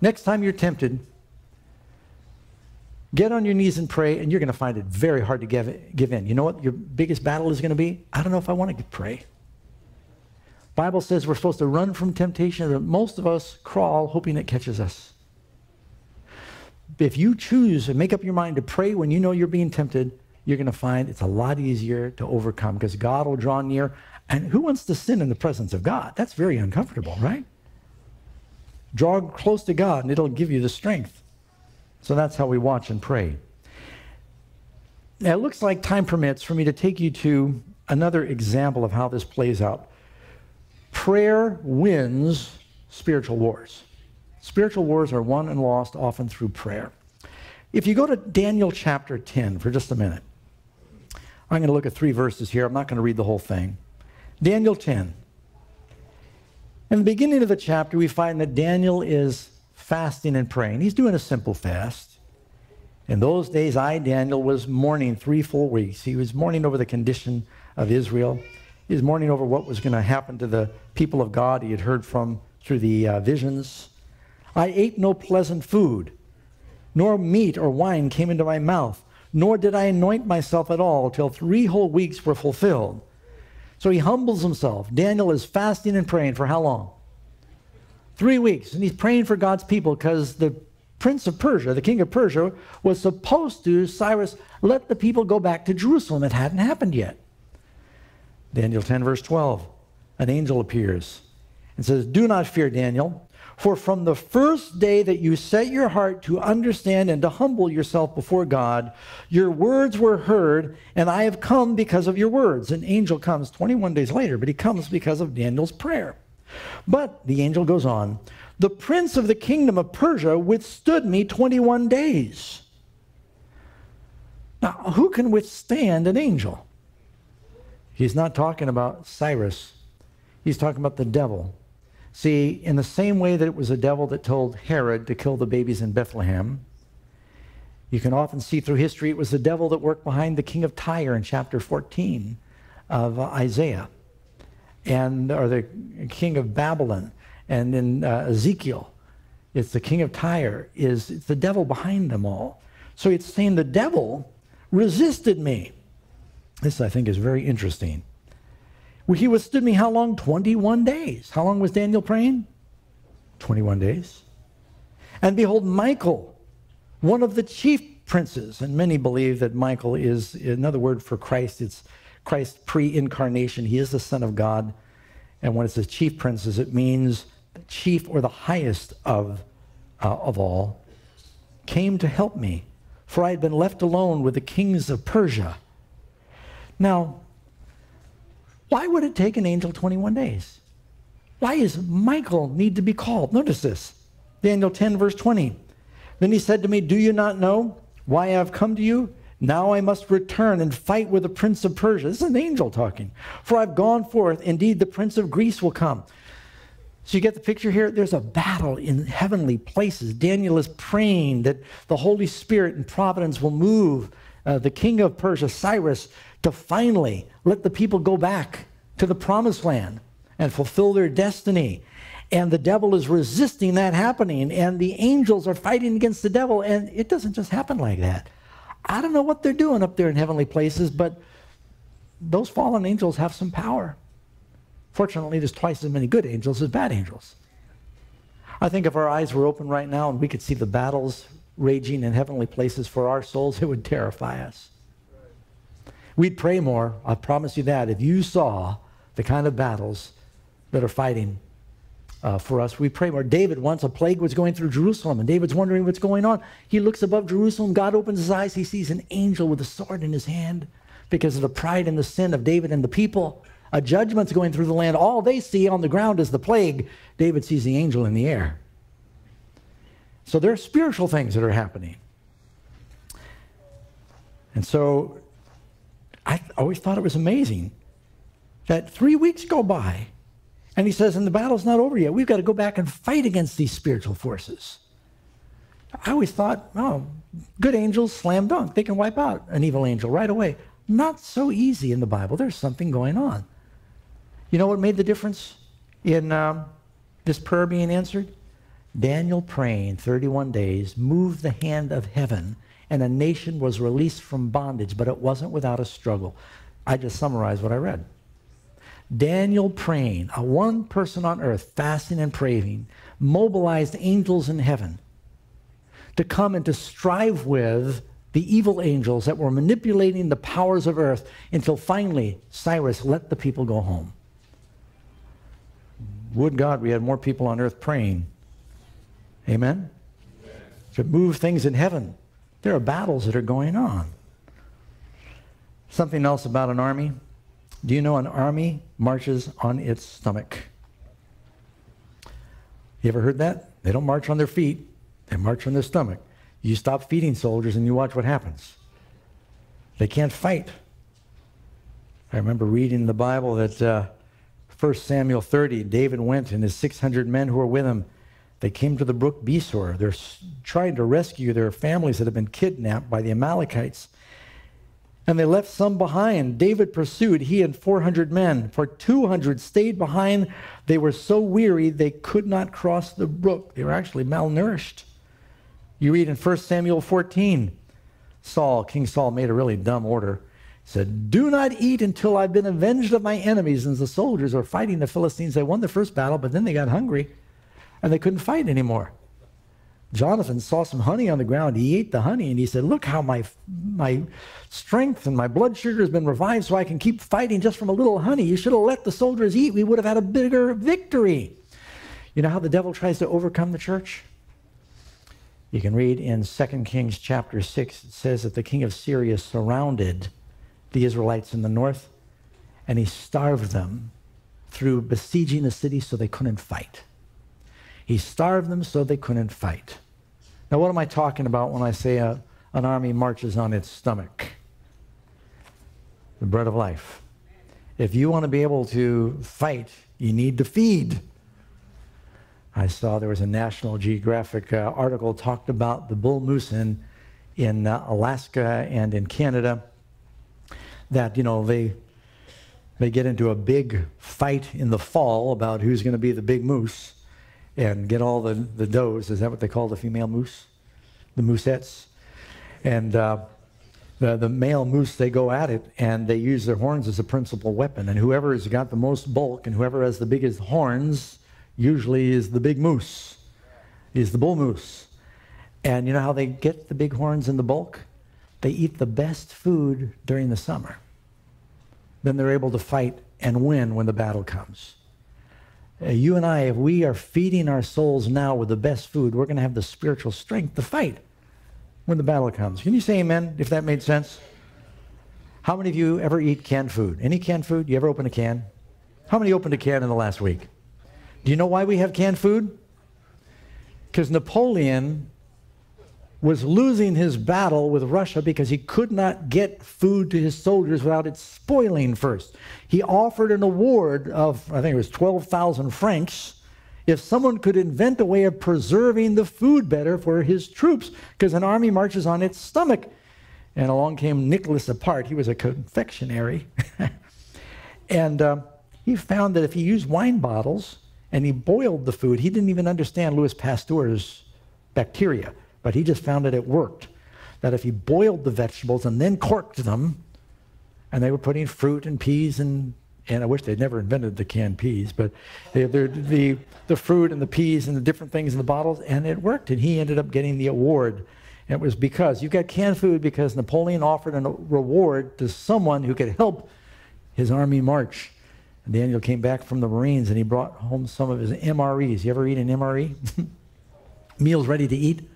Next time you're tempted, get on your knees and pray, and you're going to find it very hard to give, give in. You know what your biggest battle is going to be? I don't know if I want to pray. Bible says we're supposed to run from temptation, but most of us crawl hoping it catches us if you choose and make up your mind to pray when you know you're being tempted, you're going to find it's a lot easier to overcome because God will draw near. And who wants to sin in the presence of God? That's very uncomfortable, right? Draw close to God and it'll give you the strength. So that's how we watch and pray. Now, it looks like time permits for me to take you to another example of how this plays out. Prayer wins spiritual wars. Spiritual wars are won and lost often through prayer. If you go to Daniel chapter 10 for just a minute, I'm going to look at three verses here. I'm not going to read the whole thing. Daniel 10. In the beginning of the chapter, we find that Daniel is fasting and praying. He's doing a simple fast. In those days, I, Daniel, was mourning three full weeks. He was mourning over the condition of Israel. He was mourning over what was going to happen to the people of God he had heard from through the uh, visions. I ate no pleasant food, nor meat or wine came into my mouth, nor did I anoint myself at all till three whole weeks were fulfilled. So he humbles himself. Daniel is fasting and praying for how long? Three weeks. And he's praying for God's people because the prince of Persia, the king of Persia, was supposed to, Cyrus, let the people go back to Jerusalem. It hadn't happened yet. Daniel 10, verse 12. An angel appears and says, Do not fear, Daniel, for from the first day that you set your heart to understand and to humble yourself before God, your words were heard, and I have come because of your words. An angel comes 21 days later, but he comes because of Daniel's prayer. But the angel goes on, the prince of the kingdom of Persia withstood me 21 days. Now, who can withstand an angel? He's not talking about Cyrus. He's talking about the devil. See, in the same way that it was the devil that told Herod to kill the babies in Bethlehem, you can often see through history it was the devil that worked behind the king of Tyre in chapter 14 of Isaiah, and or the king of Babylon and in uh, Ezekiel, it's the king of Tyre, is it's the devil behind them all. So it's saying the devil resisted me. This, I think, is very interesting. He withstood me how long? 21 days. How long was Daniel praying? 21 days. And behold, Michael, one of the chief princes, and many believe that Michael is another word for Christ. It's Christ pre incarnation. He is the Son of God. And when it says chief princes, it means chief or the highest of, uh, of all, came to help me, for I had been left alone with the kings of Persia. Now, why would it take an angel 21 days? Why does Michael need to be called? Notice this Daniel 10, verse 20. Then he said to me, Do you not know why I have come to you? Now I must return and fight with the prince of Persia. This is an angel talking. For I've gone forth. Indeed, the prince of Greece will come. So you get the picture here? There's a battle in heavenly places. Daniel is praying that the Holy Spirit and providence will move uh, the king of Persia, Cyrus, to finally let the people go back to the promised land and fulfill their destiny. And the devil is resisting that happening, and the angels are fighting against the devil, and it doesn't just happen like that. I don't know what they're doing up there in heavenly places, but those fallen angels have some power. Fortunately, there's twice as many good angels as bad angels. I think if our eyes were open right now and we could see the battles raging in heavenly places for our souls, it would terrify us. We'd pray more, I promise you that. If you saw the kind of battles that are fighting uh, for us, we pray more. David, once a plague was going through Jerusalem, and David's wondering what's going on. He looks above Jerusalem. God opens his eyes. He sees an angel with a sword in his hand because of the pride and the sin of David and the people a judgment's going through the land. All they see on the ground is the plague. David sees the angel in the air. So there are spiritual things that are happening. And so I always thought it was amazing that three weeks go by and he says, and the battle's not over yet. We've got to go back and fight against these spiritual forces. I always thought, oh, good angels, slam dunk. They can wipe out an evil angel right away. Not so easy in the Bible. There's something going on. You know what made the difference in um, this prayer being answered? Daniel praying 31 days moved the hand of heaven, and a nation was released from bondage, but it wasn't without a struggle. I just summarized what I read. Daniel praying, a one person on earth, fasting and praying, mobilized angels in heaven to come and to strive with the evil angels that were manipulating the powers of earth until finally Cyrus let the people go home. Would God we had more people on earth praying. Amen? Amen? To move things in heaven. There are battles that are going on. Something else about an army. Do you know an army marches on its stomach? You ever heard that? They don't march on their feet, they march on their stomach. You stop feeding soldiers and you watch what happens. They can't fight. I remember reading in the Bible that uh, 1 Samuel 30, David went and his 600 men who were with him, they came to the brook Besor. They're trying to rescue their families that have been kidnapped by the Amalekites. And they left some behind. David pursued, he and 400 men. For 200 stayed behind. They were so weary they could not cross the brook. They were actually malnourished. You read in 1 Samuel 14, Saul, King Saul, made a really dumb order. Said, Do not eat until I've been avenged of my enemies. And the soldiers were fighting the Philistines. They won the first battle, but then they got hungry and they couldn't fight anymore. Jonathan saw some honey on the ground. He ate the honey and he said, Look how my, my strength and my blood sugar has been revived so I can keep fighting just from a little honey. You should have let the soldiers eat. We would have had a bigger victory. You know how the devil tries to overcome the church? You can read in 2 Kings chapter 6, it says that the king of Syria surrounded the Israelites in the north and he starved them through besieging the city so they couldn't fight. He starved them so they couldn't fight. Now, what am I talking about when I say a, an army marches on its stomach? The bread of life. If you want to be able to fight, you need to feed. I saw there was a National Geographic uh, article talked about the bull moose in, in uh, Alaska and in Canada that, you know, they, they get into a big fight in the fall about who's going to be the big moose and get all the, the does. Is that what they call the female moose? The moosettes. And uh, the, the male moose, they go at it and they use their horns as a principal weapon. And whoever has got the most bulk and whoever has the biggest horns usually is the big moose, is the bull moose. And you know how they get the big horns and the bulk? They eat the best food during the summer. Then they're able to fight and win when the battle comes. Uh, you and I, if we are feeding our souls now with the best food, we're going to have the spiritual strength to fight when the battle comes. Can you say amen if that made sense? How many of you ever eat canned food? Any canned food? You ever open a can? How many opened a can in the last week? Do you know why we have canned food? Because Napoleon was losing his battle with Russia because he could not get food to his soldiers without it spoiling first. He offered an award of, I think it was 12,000 francs, if someone could invent a way of preserving the food better for his troops, because an army marches on its stomach. And along came Nicholas Appert. He was a confectionery. and uh, he found that if he used wine bottles and he boiled the food, he didn't even understand Louis Pasteur's bacteria. But he just found that it worked. That if he boiled the vegetables and then corked them, and they were putting fruit and peas and and I wish they'd never invented the canned peas, but the, the, the fruit and the peas and the different things in the bottles, and it worked. And he ended up getting the award. And it was because you got canned food because Napoleon offered a reward to someone who could help his army march. And Daniel came back from the Marines and he brought home some of his MREs. You ever eat an MRE? Meals ready to eat?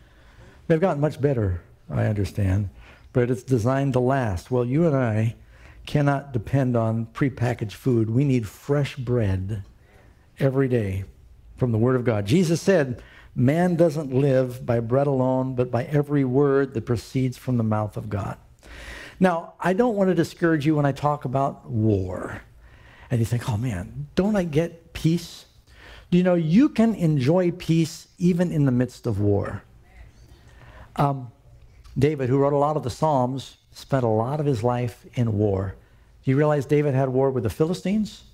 They've gotten much better, I understand, but it's designed to last. Well, you and I cannot depend on prepackaged food. We need fresh bread every day from the Word of God. Jesus said, Man doesn't live by bread alone, but by every word that proceeds from the mouth of God. Now, I don't want to discourage you when I talk about war. And you think, oh man, don't I get peace? You know you can enjoy peace even in the midst of war? Um, David, who wrote a lot of the Psalms, spent a lot of his life in war. Do you realize David had war with the Philistines,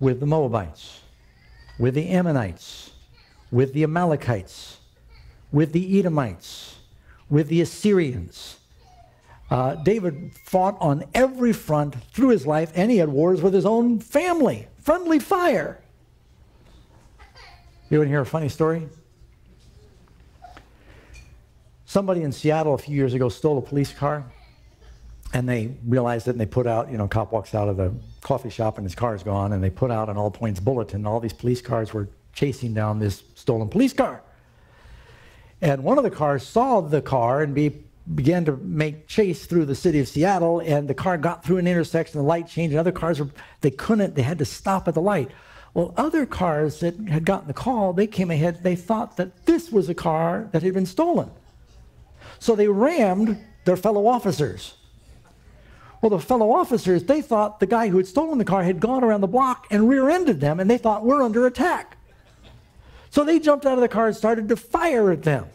with the Moabites, with the Ammonites, with the Amalekites, with the Edomites, with the Assyrians. Uh, David fought on every front through his life, and he had wars with his own family. Friendly fire. You want to hear a funny story? Somebody in Seattle a few years ago stole a police car, and they realized it, and they put out, you know, cop walks out of the coffee shop, and his car is gone, and they put out an all points bulletin. And all these police cars were chasing down this stolen police car. And one of the cars saw the car and be began to make chase through the city of Seattle, and the car got through an intersection, the light changed, and other cars were, they couldn't, they had to stop at the light. Well, other cars that had gotten the call, they came ahead, they thought that this was a car that had been stolen. So they rammed their fellow officers. Well, the fellow officers, they thought the guy who had stolen the car had gone around the block and rear ended them, and they thought, we're under attack. So they jumped out of the car and started to fire at them.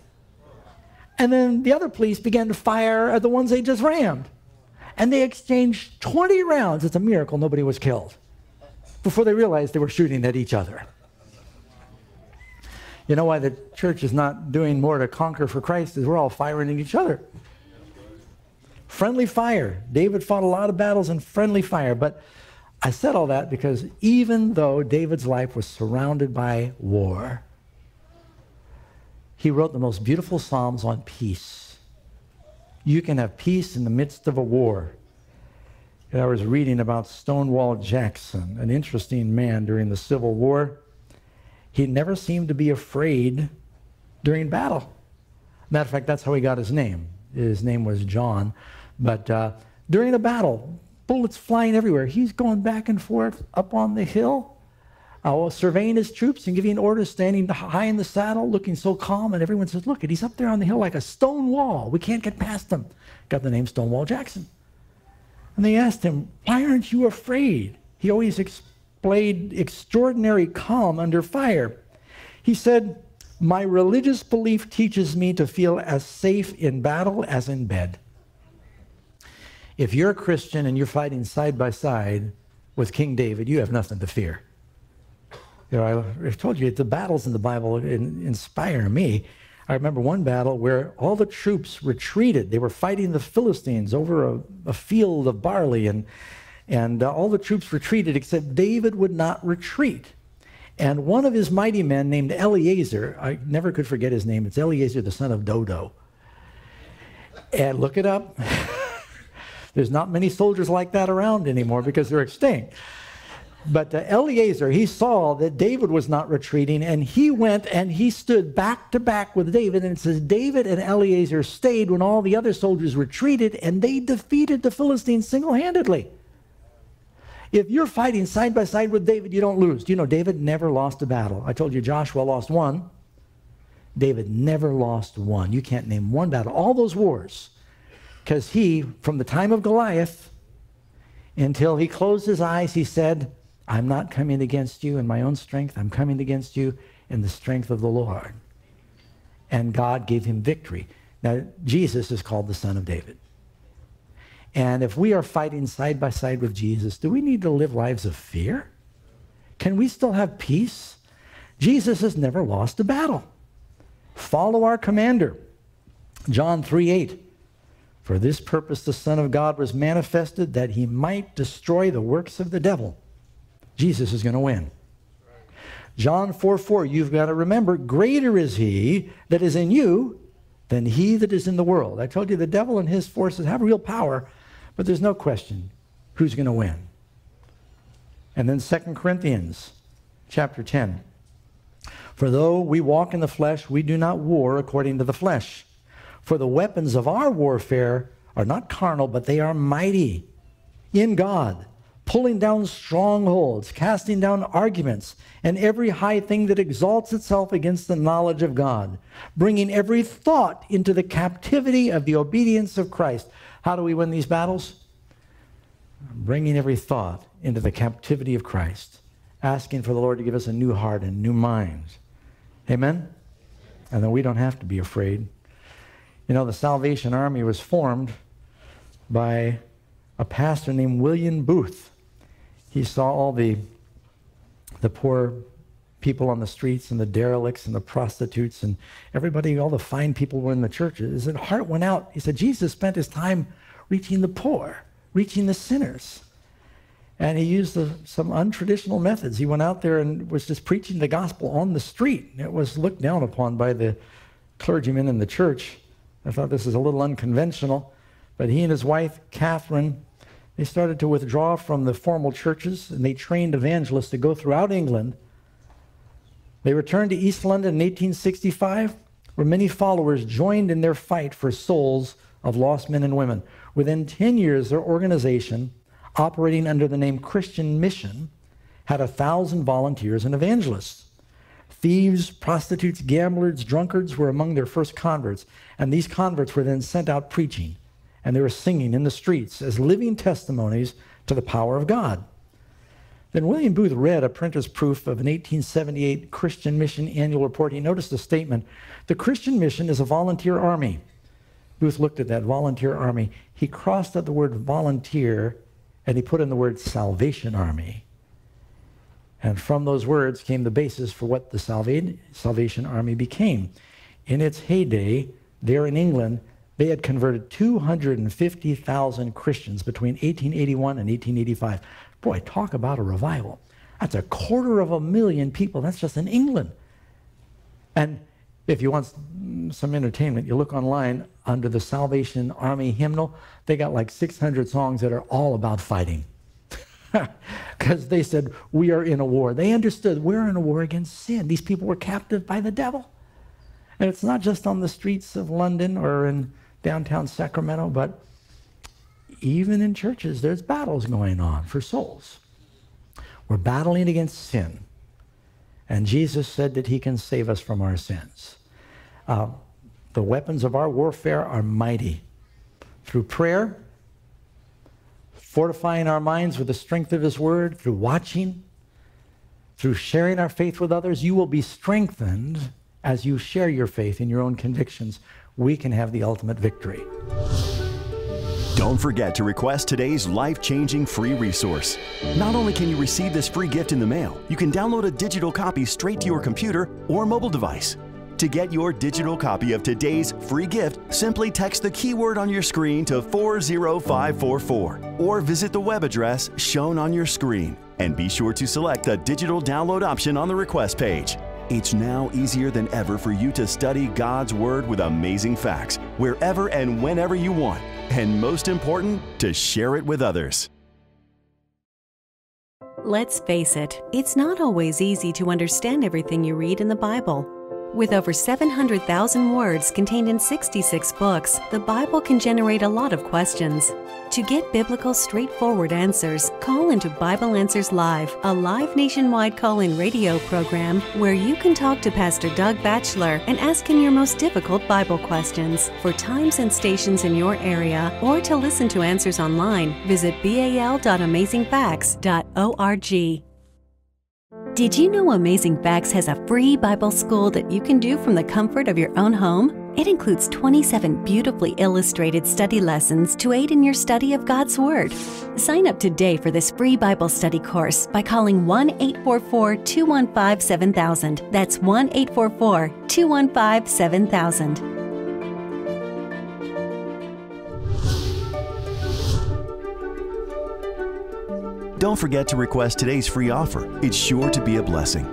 And then the other police began to fire at the ones they just rammed. And they exchanged 20 rounds. It's a miracle nobody was killed before they realized they were shooting at each other. You know why the church is not doing more to conquer for Christ is we're all firing at each other. Friendly fire. David fought a lot of battles in friendly fire. But I said all that because even though David's life was surrounded by war, he wrote the most beautiful Psalms on peace. You can have peace in the midst of a war. I was reading about Stonewall Jackson, an interesting man during the Civil War. He never seemed to be afraid during battle. Matter of fact, that's how he got his name. His name was John. But uh, during a battle, bullets flying everywhere, he's going back and forth up on the hill, uh, surveying his troops and giving orders, standing high in the saddle, looking so calm. And everyone says, Look, he's up there on the hill like a stone wall. We can't get past him. Got the name Stonewall Jackson. And they asked him, Why aren't you afraid? He always displayed extraordinary calm under fire. He said, My religious belief teaches me to feel as safe in battle as in bed. If you're a Christian and you're fighting side by side with King David, you have nothing to fear. You know, I, I told you the battles in the Bible in, inspire me. I remember one battle where all the troops retreated. They were fighting the Philistines over a, a field of barley, and, and uh, all the troops retreated except David would not retreat. And one of his mighty men named Eleazar, I never could forget his name, it's Eleazar the son of Dodo. And look it up. There's not many soldiers like that around anymore because they're extinct. But uh, Eleazar, he saw that David was not retreating, and he went and he stood back to back with David. And it says David and Eleazar stayed when all the other soldiers retreated, and they defeated the Philistines single handedly. If you're fighting side by side with David, you don't lose. Do you know David never lost a battle? I told you Joshua lost one. David never lost one. You can't name one battle. All those wars, because he, from the time of Goliath until he closed his eyes, he said, I'm not coming against you in my own strength. I'm coming against you in the strength of the Lord. And God gave him victory. Now, Jesus is called the Son of David. And if we are fighting side by side with Jesus, do we need to live lives of fear? Can we still have peace? Jesus has never lost a battle. Follow our commander. John 3 8. For this purpose the Son of God was manifested that he might destroy the works of the devil. Jesus is going to win. John 4 4, you've got to remember, greater is he that is in you than he that is in the world. I told you the devil and his forces have real power, but there's no question who's going to win. And then 2 Corinthians chapter 10. For though we walk in the flesh, we do not war according to the flesh. For the weapons of our warfare are not carnal, but they are mighty in God, pulling down strongholds, casting down arguments, and every high thing that exalts itself against the knowledge of God, bringing every thought into the captivity of the obedience of Christ. How do we win these battles? Bringing every thought into the captivity of Christ, asking for the Lord to give us a new heart and new minds. Amen? And then we don't have to be afraid. You know, the Salvation Army was formed by a pastor named William Booth. He saw all the, the poor people on the streets and the derelicts and the prostitutes and everybody, all the fine people were in the churches. His heart went out. He said, Jesus spent his time reaching the poor, reaching the sinners. And he used the, some untraditional methods. He went out there and was just preaching the gospel on the street. It was looked down upon by the clergymen in the church. I thought this is a little unconventional, but he and his wife, Catherine, they started to withdraw from the formal churches and they trained evangelists to go throughout England. They returned to East London in 1865, where many followers joined in their fight for souls of lost men and women. Within 10 years, their organization, operating under the name Christian Mission, had a thousand volunteers and evangelists. Thieves, prostitutes, gamblers, drunkards were among their first converts, and these converts were then sent out preaching, and they were singing in the streets as living testimonies to the power of God. Then William Booth read a printer's proof of an 1878 Christian Mission annual report. He noticed a statement The Christian Mission is a volunteer army. Booth looked at that volunteer army. He crossed out the word volunteer and he put in the word Salvation Army. And from those words came the basis for what the Salvation Army became. In its heyday, there in England, they had converted 250,000 Christians between 1881 and 1885. Boy, talk about a revival. That's a quarter of a million people. That's just in England. And if you want mm, some entertainment, you look online under the Salvation Army hymnal. They got like 600 songs that are all about fighting. Because they said, We are in a war. They understood we're in a war against sin. These people were captive by the devil. And it's not just on the streets of London or in downtown Sacramento, but even in churches, there's battles going on for souls. We're battling against sin. And Jesus said that he can save us from our sins. Uh, the weapons of our warfare are mighty. Through prayer, fortifying our minds with the strength of his word, through watching, through sharing our faith with others, you will be strengthened as you share your faith in your own convictions. We can have the ultimate victory. Don't forget to request today's life changing free resource. Not only can you receive this free gift in the mail, you can download a digital copy straight to your computer or mobile device. To get your digital copy of today's free gift, simply text the keyword on your screen to 40544 or visit the web address shown on your screen. And be sure to select the digital download option on the request page. It's now easier than ever for you to study God's Word with amazing facts wherever and whenever you want. And most important, to share it with others. Let's face it, it's not always easy to understand everything you read in the Bible. With over 700,000 words contained in 66 books, the Bible can generate a lot of questions. To get biblical, straightforward answers, call into Bible Answers Live, a live nationwide call in radio program where you can talk to Pastor Doug Batchelor and ask him your most difficult Bible questions. For times and stations in your area or to listen to answers online, visit bal.amazingfacts.org. Did you know Amazing Facts has a free Bible school that you can do from the comfort of your own home? It includes 27 beautifully illustrated study lessons to aid in your study of God's Word. Sign up today for this free Bible study course by calling 1 844 215 7000. That's 1 844 215 7000. Don't forget to request today's free offer. It's sure to be a blessing.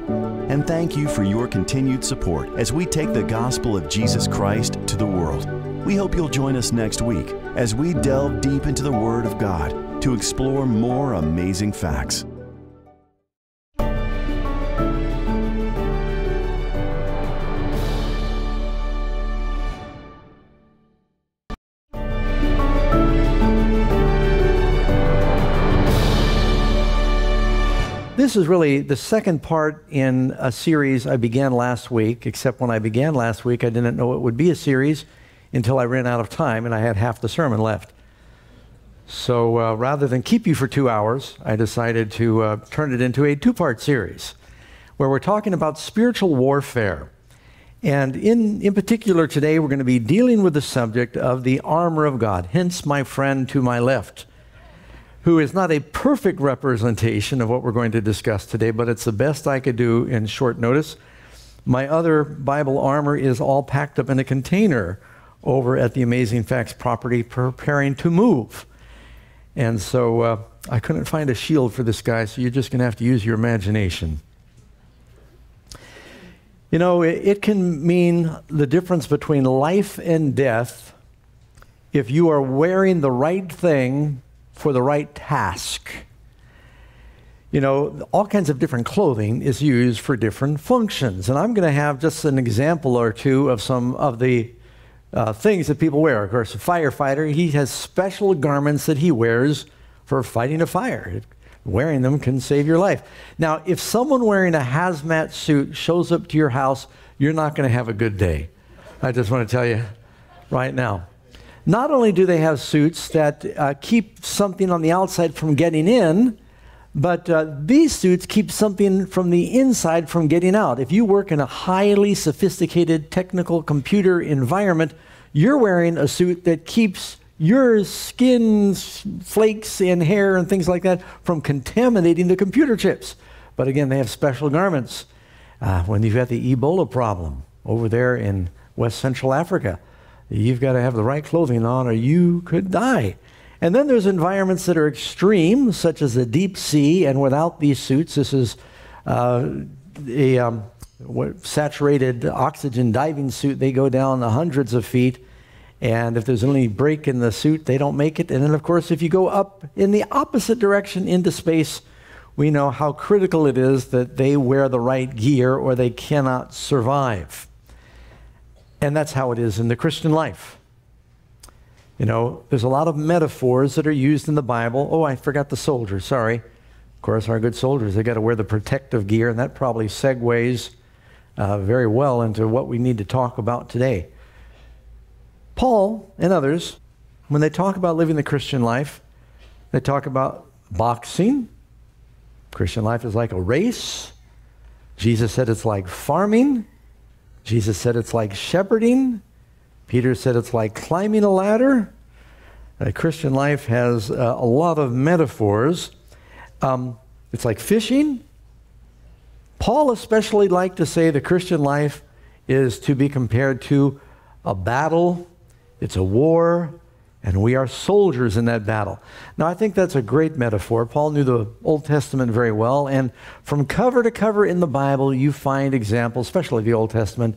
And thank you for your continued support as we take the gospel of Jesus Christ to the world. We hope you'll join us next week as we delve deep into the Word of God to explore more amazing facts. This is really the second part in a series I began last week, except when I began last week, I didn't know it would be a series until I ran out of time and I had half the sermon left. So uh, rather than keep you for two hours, I decided to uh, turn it into a two part series where we're talking about spiritual warfare. And in, in particular, today we're going to be dealing with the subject of the armor of God, hence my friend to my left who is not a perfect representation of what we're going to discuss today, but it's the best I could do in short notice. My other Bible armor is all packed up in a container over at the Amazing Facts property, preparing to move. And so uh, I couldn't find a shield for this guy, so you're just going to have to use your imagination. You know, it, it can mean the difference between life and death if you are wearing the right thing for the right task. You know, all kinds of different clothing is used for different functions. And I'm going to have just an example or two of some of the uh, things that people wear. Of course, a firefighter, he has special garments that he wears for fighting a fire. Wearing them can save your life. Now, if someone wearing a hazmat suit shows up to your house, you're not going to have a good day. I just want to tell you right now. Not only do they have suits that uh, keep something on the outside from getting in, but uh, these suits keep something from the inside from getting out. If you work in a highly sophisticated technical computer environment, you're wearing a suit that keeps your skin flakes and hair and things like that from contaminating the computer chips. But again, they have special garments. Uh, when you've got the Ebola problem over there in West Central Africa, you've got to have the right clothing on or you could die. And then there's environments that are extreme, such as the deep sea, and without these suits, this is uh, a um, saturated oxygen diving suit. They go down the hundreds of feet, and if there's any break in the suit, they don't make it. And then, of course, if you go up in the opposite direction into space, we know how critical it is that they wear the right gear or they cannot survive. And that's how it is in the Christian life. You know, there's a lot of metaphors that are used in the Bible. Oh, I forgot the soldiers, sorry. Of course, our good soldiers, they got to wear the protective gear, and that probably segues uh, very well into what we need to talk about today. Paul and others, when they talk about living the Christian life, they talk about boxing. Christian life is like a race. Jesus said it's like farming. Jesus said it's like shepherding. Peter said it's like climbing a ladder. A Christian life has uh, a lot of metaphors. Um, it's like fishing. Paul especially liked to say the Christian life is to be compared to a battle, it's a war, and we are soldiers in that battle. Now, I think that's a great metaphor. Paul knew the Old Testament very well, and from cover to cover in the Bible, you find examples, especially the Old Testament,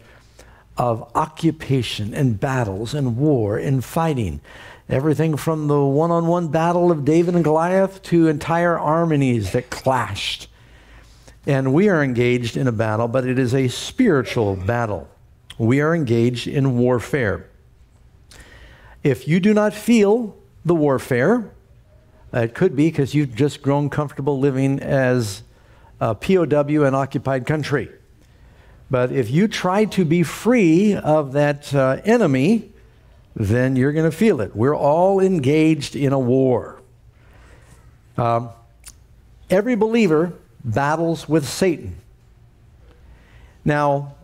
of occupation and battles and war and fighting. Everything from the one on one battle of David and Goliath to entire armies that clashed. And we are engaged in a battle, but it is a spiritual battle. We are engaged in warfare. If you do not feel the warfare, it could be because you've just grown comfortable living as a POW in occupied country. But if you try to be free of that uh, enemy, then you're going to feel it. We're all engaged in a war. Um, every believer battles with Satan. Now,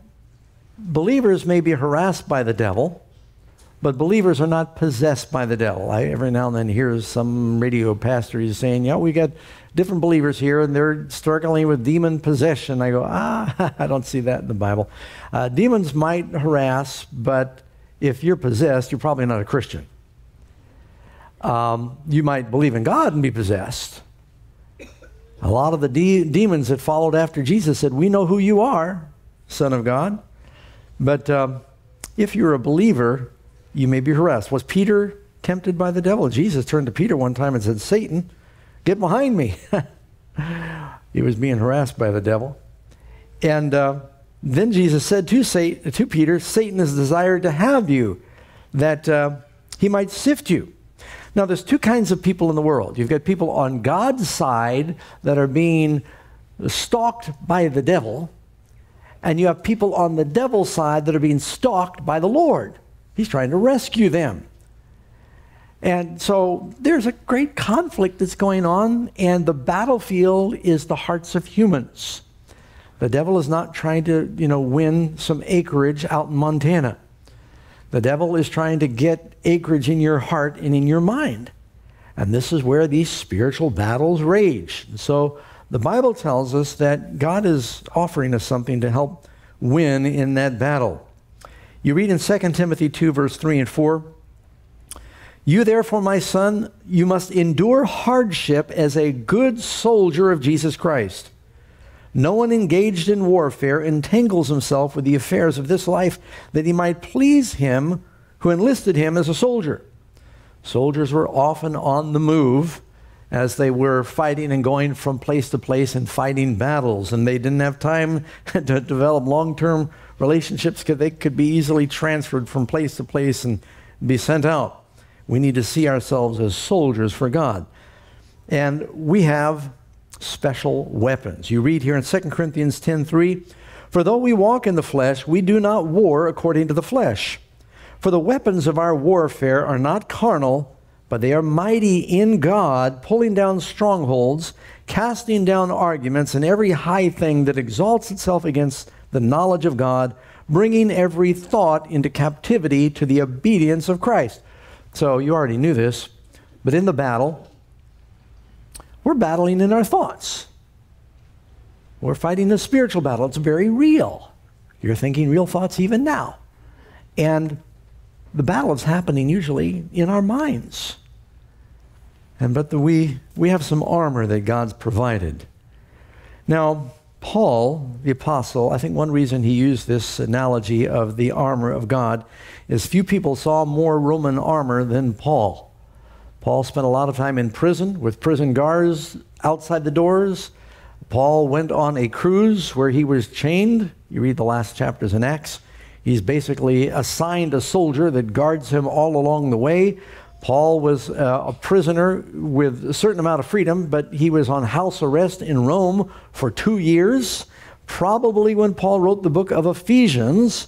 believers may be harassed by the devil, but believers are not possessed by the devil. I every now and then hear some radio pastor is saying, "Yeah, we got different believers here, and they're struggling with demon possession." I go, "Ah, I don't see that in the Bible. Uh, demons might harass, but if you're possessed, you're probably not a Christian. Um, you might believe in God and be possessed." A lot of the de- demons that followed after Jesus said, We know who you are, Son of God. But um, if you're a believer, you may be harassed. Was Peter tempted by the devil? Jesus turned to Peter one time and said, Satan, get behind me. he was being harassed by the devil. And uh, then Jesus said to, Satan, to Peter, Satan has desired to have you, that uh, he might sift you. Now, there's two kinds of people in the world. You've got people on God's side that are being stalked by the devil, and you have people on the devil's side that are being stalked by the Lord. He's trying to rescue them. And so there's a great conflict that's going on, and the battlefield is the hearts of humans. The devil is not trying to, you know, win some acreage out in Montana. The devil is trying to get acreage in your heart and in your mind. And this is where these spiritual battles rage. So the Bible tells us that God is offering us something to help win in that battle. You read in 2 Timothy 2, verse 3 and 4 You, therefore, my son, you must endure hardship as a good soldier of Jesus Christ. No one engaged in warfare entangles himself with the affairs of this life that he might please him who enlisted him as a soldier. Soldiers were often on the move as they were fighting and going from place to place and fighting battles, and they didn't have time to develop long term Relationships could they could be easily transferred from place to place and be sent out. We need to see ourselves as soldiers for God. And we have special weapons. You read here in 2 Corinthians 10:3, "For though we walk in the flesh, we do not war according to the flesh. For the weapons of our warfare are not carnal, but they are mighty in God, pulling down strongholds, casting down arguments and every high thing that exalts itself against the knowledge of God, bringing every thought into captivity to the obedience of Christ." So you already knew this, but in the battle, we're battling in our thoughts. We're fighting a spiritual battle. It's very real. You're thinking real thoughts even now. And the battle is happening usually in our minds. And but the, we we have some armor that God's provided. Now, Paul, the apostle, I think one reason he used this analogy of the armor of God is few people saw more Roman armor than Paul. Paul spent a lot of time in prison with prison guards outside the doors. Paul went on a cruise where he was chained. You read the last chapters in Acts. He's basically assigned a soldier that guards him all along the way. Paul was uh, a prisoner with a certain amount of freedom, but he was on house arrest in Rome for two years. Probably when Paul wrote the book of Ephesians,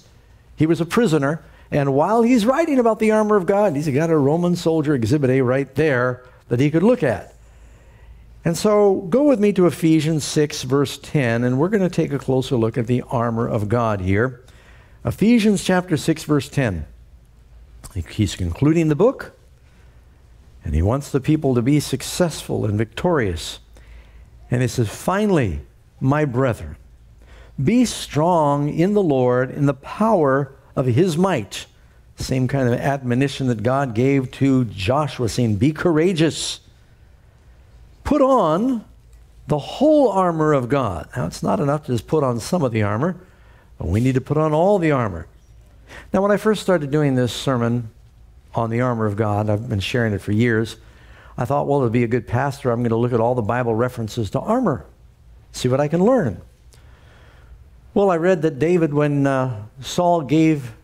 he was a prisoner. And while he's writing about the armor of God, he's got a Roman soldier exhibit A right there that he could look at. And so go with me to Ephesians 6, verse 10, and we're going to take a closer look at the armor of God here. Ephesians chapter 6, verse 10. He's concluding the book. And he wants the people to be successful and victorious. And he says, finally, my brethren, be strong in the Lord in the power of his might. Same kind of admonition that God gave to Joshua, saying, Be courageous. Put on the whole armor of God. Now, it's not enough to just put on some of the armor, but we need to put on all the armor. Now, when I first started doing this sermon, on the armor of God. I've been sharing it for years. I thought, well, to be a good pastor, I'm going to look at all the Bible references to armor, see what I can learn. Well, I read that David, when uh, Saul gave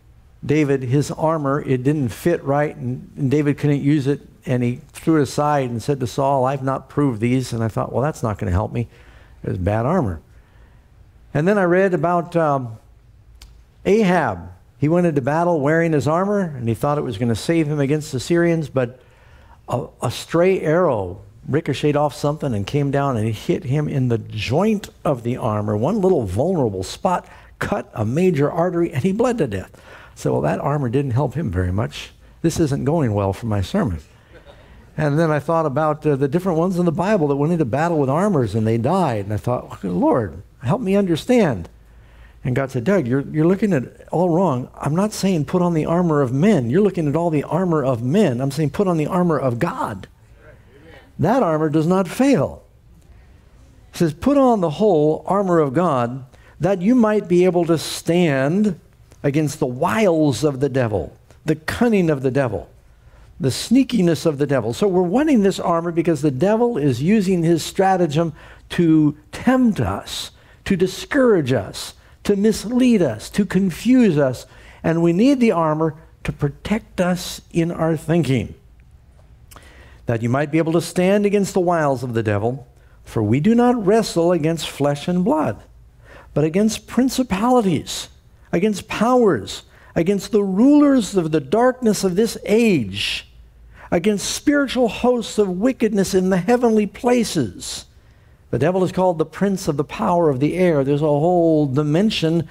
David his armor, it didn't fit right, and, and David couldn't use it, and he threw it aside and said to Saul, I've not proved these. And I thought, well, that's not going to help me. It was bad armor. And then I read about um, Ahab he went into battle wearing his armor, and he thought it was going to save him against the Syrians, but a, a stray arrow ricocheted off something and came down and hit him in the joint of the armor. One little vulnerable spot cut a major artery, and he bled to death. So, well, that armor didn't help him very much. This isn't going well for my sermon. And then I thought about uh, the different ones in the Bible that went into battle with armors and they died. And I thought, Lord, help me understand. And God said, Doug, you're, you're looking at all wrong. I'm not saying put on the armor of men. You're looking at all the armor of men. I'm saying put on the armor of God. That armor does not fail. It says, put on the whole armor of God that you might be able to stand against the wiles of the devil, the cunning of the devil, the sneakiness of the devil. So we're wanting this armor because the devil is using his stratagem to tempt us, to discourage us, to mislead us, to confuse us, and we need the armor to protect us in our thinking. That you might be able to stand against the wiles of the devil, for we do not wrestle against flesh and blood, but against principalities, against powers, against the rulers of the darkness of this age, against spiritual hosts of wickedness in the heavenly places. The devil is called the prince of the power of the air. There's a whole dimension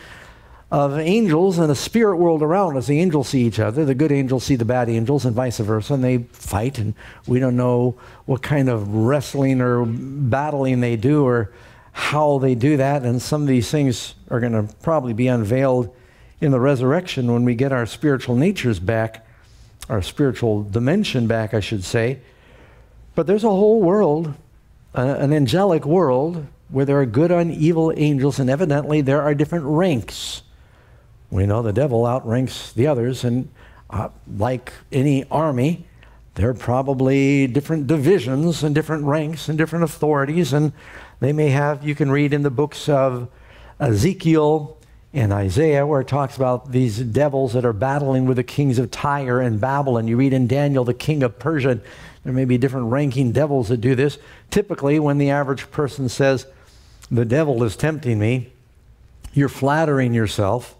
of angels and a spirit world around us. The angels see each other. The good angels see the bad angels, and vice versa, and they fight. And we don't know what kind of wrestling or battling they do or how they do that. And some of these things are going to probably be unveiled in the resurrection when we get our spiritual natures back, our spiritual dimension back, I should say. But there's a whole world an angelic world where there are good and evil angels, and evidently there are different ranks. We know the devil outranks the others, and uh, like any army, there are probably different divisions and different ranks and different authorities, and they may have, you can read in the books of Ezekiel and Isaiah where it talks about these devils that are battling with the kings of Tyre and Babylon. You read in Daniel, the king of Persia. There may be different ranking devils that do this. Typically, when the average person says, The devil is tempting me, you're flattering yourself.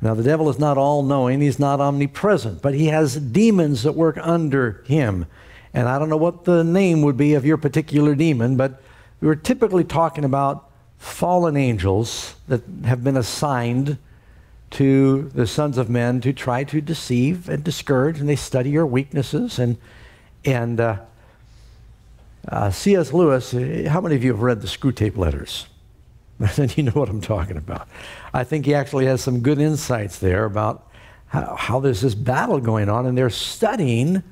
Now, the devil is not all knowing, he's not omnipresent, but he has demons that work under him. And I don't know what the name would be of your particular demon, but we're typically talking about fallen angels that have been assigned to the sons of men to try to deceive and discourage, and they study your weaknesses. And, and uh, uh, C.S. Lewis, how many of you have read the Screwtape Letters? then you know what I'm talking about. I think he actually has some good insights there about how, how there's this battle going on, and they're studying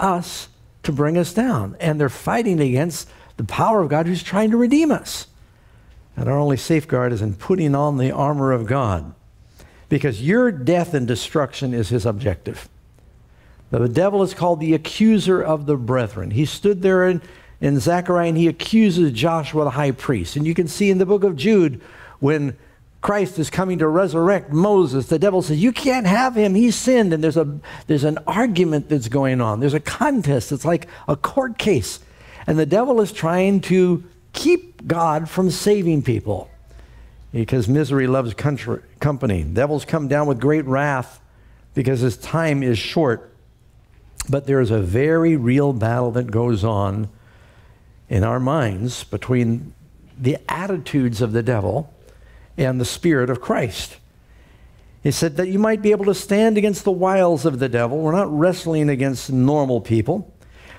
us to bring us down. And they're fighting against the power of God who's trying to redeem us. And our only safeguard is in putting on the armor of God. Because your death and destruction is his objective. The devil is called the accuser of the brethren. He stood there in, in Zechariah and he accuses Joshua the high priest. And you can see in the book of Jude when Christ is coming to resurrect Moses, the devil says, You can't have him. He sinned. And there's, a, there's an argument that's going on. There's a contest. It's like a court case. And the devil is trying to keep God from saving people because misery loves country, company. Devils come down with great wrath because his time is short. But there is a very real battle that goes on in our minds between the attitudes of the devil and the Spirit of Christ. He said that you might be able to stand against the wiles of the devil. We're not wrestling against normal people.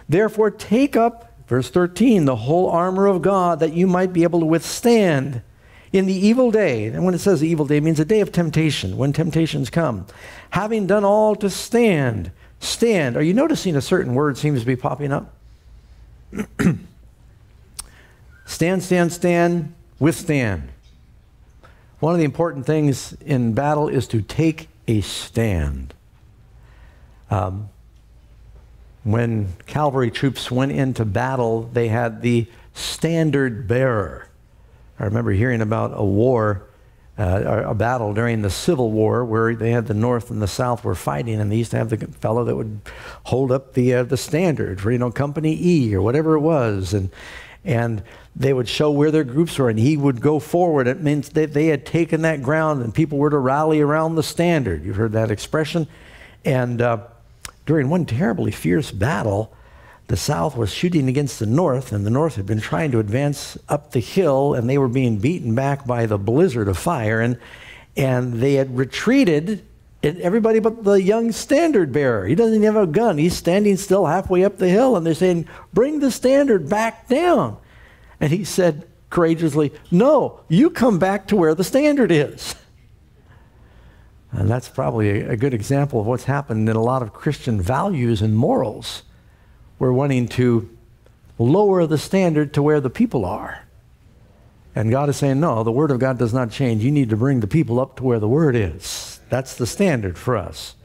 Therefore, take up Verse 13, the whole armor of God that you might be able to withstand in the evil day. And when it says the evil day, it means a day of temptation, when temptations come. Having done all to stand, stand. Are you noticing a certain word seems to be popping up? stand, stand, stand, withstand. One of the important things in battle is to take a stand. Um, when cavalry troops went into battle, they had the standard bearer. I remember hearing about a war, uh, a battle during the Civil War where they had the North and the South were fighting, and they used to have the fellow that would hold up the uh, the standard for you know Company E or whatever it was, and and they would show where their groups were, and he would go forward. It means that they had taken that ground, and people were to rally around the standard. You've heard that expression, and. Uh, during one terribly fierce battle, the South was shooting against the North, and the North had been trying to advance up the hill, and they were being beaten back by the blizzard of fire, and, and they had retreated. And everybody but the young standard bearer. He doesn't even have a gun. He's standing still halfway up the hill, and they're saying, Bring the standard back down. And he said courageously, No, you come back to where the standard is. And that's probably a, a good example of what's happened in a lot of Christian values and morals. We're wanting to lower the standard to where the people are. And God is saying, no, the Word of God does not change. You need to bring the people up to where the Word is. That's the standard for us.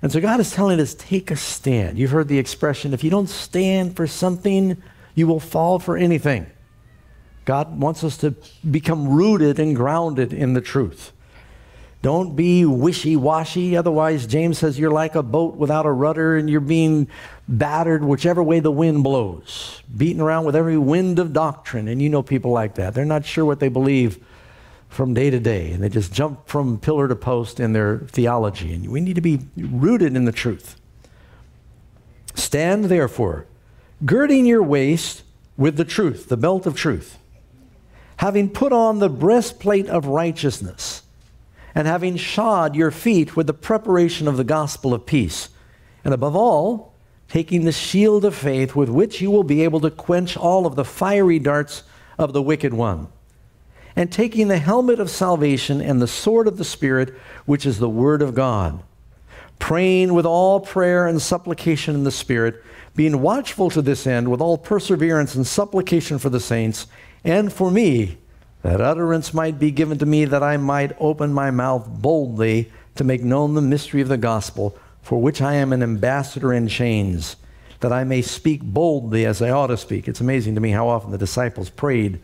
And so God is telling us, take a stand. You've heard the expression, if you don't stand for something, you will fall for anything. God wants us to become rooted and grounded in the truth. Don't be wishy washy. Otherwise, James says you're like a boat without a rudder and you're being battered whichever way the wind blows, beaten around with every wind of doctrine. And you know people like that. They're not sure what they believe from day to day, and they just jump from pillar to post in their theology. And we need to be rooted in the truth. Stand, therefore, girding your waist with the truth, the belt of truth, having put on the breastplate of righteousness and having shod your feet with the preparation of the gospel of peace. And above all, taking the shield of faith with which you will be able to quench all of the fiery darts of the wicked one. And taking the helmet of salvation and the sword of the Spirit, which is the word of God. Praying with all prayer and supplication in the Spirit, being watchful to this end with all perseverance and supplication for the saints, and for me, that utterance might be given to me that I might open my mouth boldly to make known the mystery of the gospel, for which I am an ambassador in chains, that I may speak boldly as I ought to speak. It's amazing to me how often the disciples prayed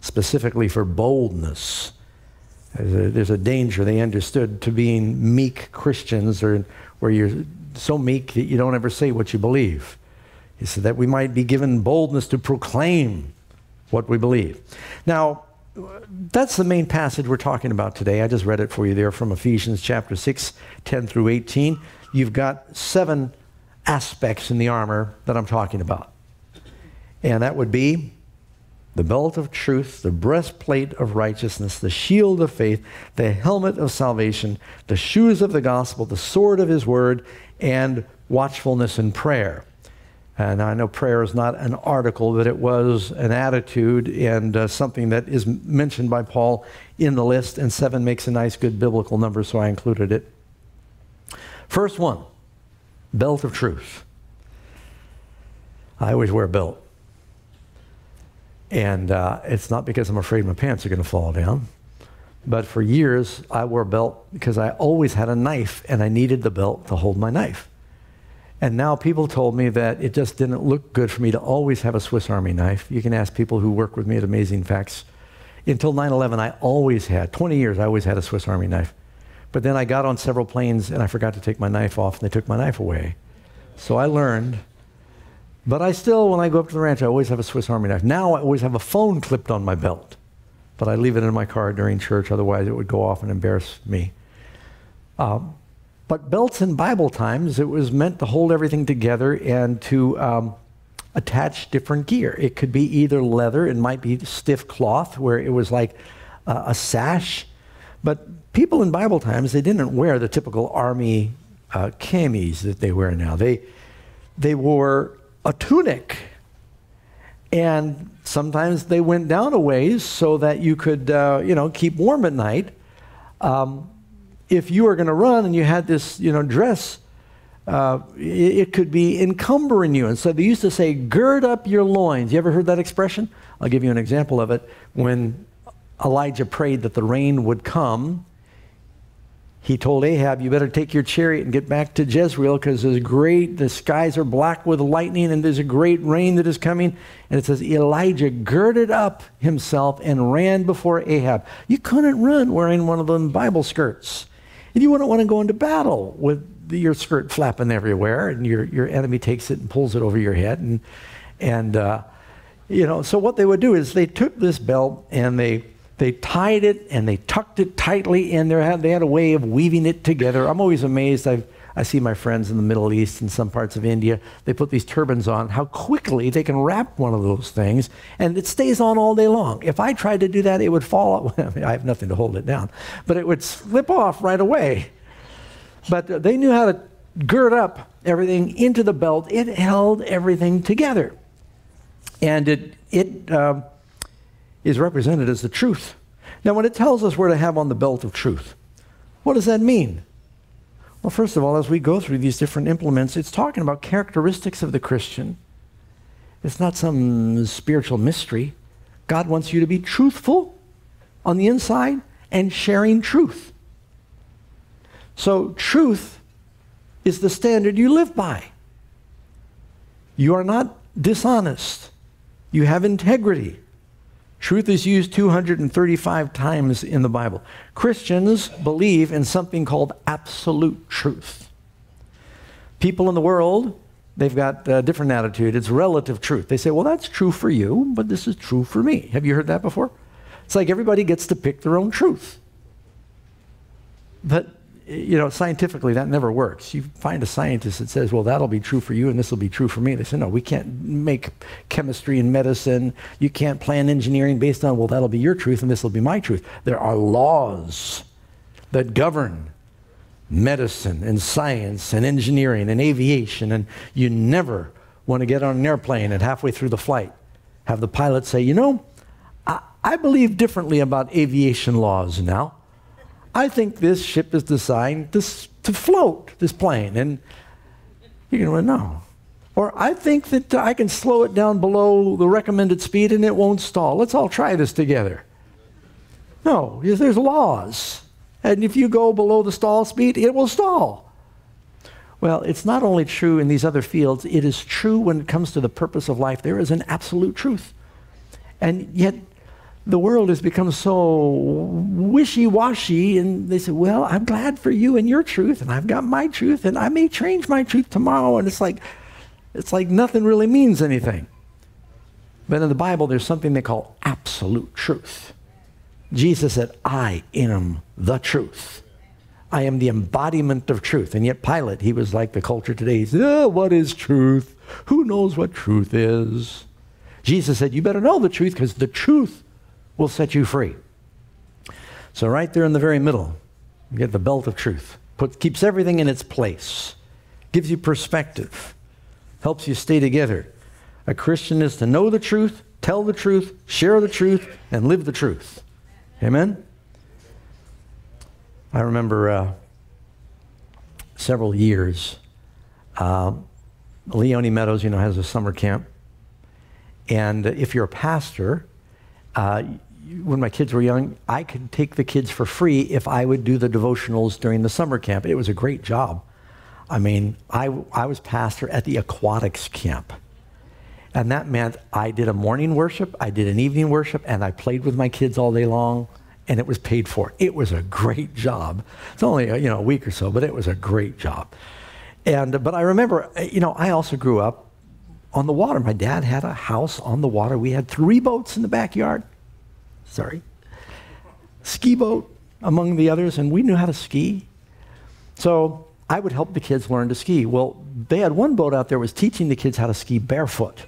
specifically for boldness. There's a, danger they understood to being meek Christians, or where you're so meek that you don't ever say what you believe. He said that we might be given boldness to proclaim what we believe. Now, that's the main passage we're talking about today. I just read it for you there from Ephesians chapter 6, 10 through 18. You've got seven aspects in the armor that I'm talking about. And that would be the belt of truth, the breastplate of righteousness, the shield of faith, the helmet of salvation, the shoes of the gospel, the sword of his word, and watchfulness and prayer. And I know prayer is not an article, but it was an attitude and uh, something that is mentioned by Paul in the list, and seven makes a nice, good biblical number, so I included it. First one belt of truth. I always wear a belt. And uh, it's not because I'm afraid my pants are going to fall down. But for years, I wore a belt because I always had a knife and I needed the belt to hold my knife. And now people told me that it just didn't look good for me to always have a Swiss Army knife. You can ask people who work with me at Amazing Facts. Until 9 11, I always had, 20 years, I always had a Swiss Army knife. But then I got on several planes and I forgot to take my knife off and they took my knife away. So I learned. But I still, when I go up to the ranch, I always have a Swiss Army knife. Now I always have a phone clipped on my belt. But I leave it in my car during church, otherwise, it would go off and embarrass me. Um, but belts in Bible times, it was meant to hold everything together and to um, attach different gear. It could be either leather, it might be stiff cloth, where it was like uh, a sash. But people in Bible times, they didn't wear the typical army uh, camis that they wear now. They, they wore a tunic. And sometimes they went down a ways so that you could, uh, you know, keep warm at night. Um, if you were going to run and you had this, you know, dress, uh, it, it, could be encumbering you. And so they used to say, gird up your loins. You ever heard that expression? I'll give you an example of it. When Elijah prayed that the rain would come, he told Ahab, You better take your chariot and get back to Jezreel because there's great, the skies are black with lightning and there's a great rain that is coming. And it says, Elijah girded up himself and ran before Ahab. You couldn't run wearing one of them Bible skirts. And you wouldn't want to go into battle with your skirt flapping everywhere and your, your enemy takes it and pulls it over your head. And, and uh, you know, so what they would do is they took this belt and they, they tied it and they tucked it tightly in there. They had a way of weaving it together. I'm always amazed. I've, I see my friends in the Middle East and some parts of India, they put these turbans on, how quickly they can wrap one of those things, and it stays on all day long. If I tried to do that, it would fall. Off I have nothing to hold it down, but it would slip off right away. But they knew how to gird up everything into the belt. It held everything together. And it, it uh, is represented as the truth. Now, when it tells us we're to have on the belt of truth, what does that mean? Well, first of all, as we go through these different implements, it's talking about characteristics of the Christian. It's not some spiritual mystery. God wants you to be truthful on the inside and sharing truth. So, truth is the standard you live by. You are not dishonest, you have integrity. Truth is used 235 times in the Bible. Christians believe in something called absolute truth. People in the world, they've got a different attitude. It's relative truth. They say, well, that's true for you, but this is true for me. Have you heard that before? It's like everybody gets to pick their own truth. But you know, scientifically, that never works. You find a scientist that says, well, that'll be true for you and this will be true for me. They say, no, we can't make chemistry and medicine. You can't plan engineering based on, well, that'll be your truth and this will be my truth. There are laws that govern medicine and science and engineering and aviation, and you never want to get on an airplane and halfway through the flight have the pilot say, you know, I, I believe differently about aviation laws now. I think this ship is designed to, to float, this plane. And you're going to no. Or I think that I can slow it down below the recommended speed and it won't stall. Let's all try this together. No, there's laws. And if you go below the stall speed, it will stall. Well, it's not only true in these other fields, it is true when it comes to the purpose of life. There is an absolute truth. And yet, the world has become so wishy-washy and they say well i'm glad for you and your truth and i've got my truth and i may change my truth tomorrow. And it's like it's like nothing really means anything. But in the bible there's something they call absolute truth. Jesus said i am the truth. I am the embodiment of truth. And yet pilate he was like the culture today. He said oh, what is truth? Who knows what truth is? Jesus said you better know the truth because the truth will set you free. So, right there in the very middle, you get the belt of truth. Put, keeps everything in its place, gives you perspective, helps you stay together. A Christian is to know the truth, tell the truth, share the truth, and live the truth. Amen? I remember uh, several years, uh, Leoni Meadows, you know, has a summer camp. And if you're a pastor, uh, when my kids were young, I could take the kids for free if I would do the devotionals during the summer camp. It was a great job. I mean, I, I was pastor at the aquatics camp. And that meant I did a morning worship, I did an evening worship, and I played with my kids all day long, and it was paid for. It was a great job. It's only a, you know a week or so, but it was a great job. And but I remember, uh, you know, I also grew up on the water. My dad had a house on the water. We had three boats in the backyard sorry, ski boat among the others, and we knew how to ski. So I would help the kids learn to ski. Well, they had one boat out there was teaching the kids how to ski barefoot.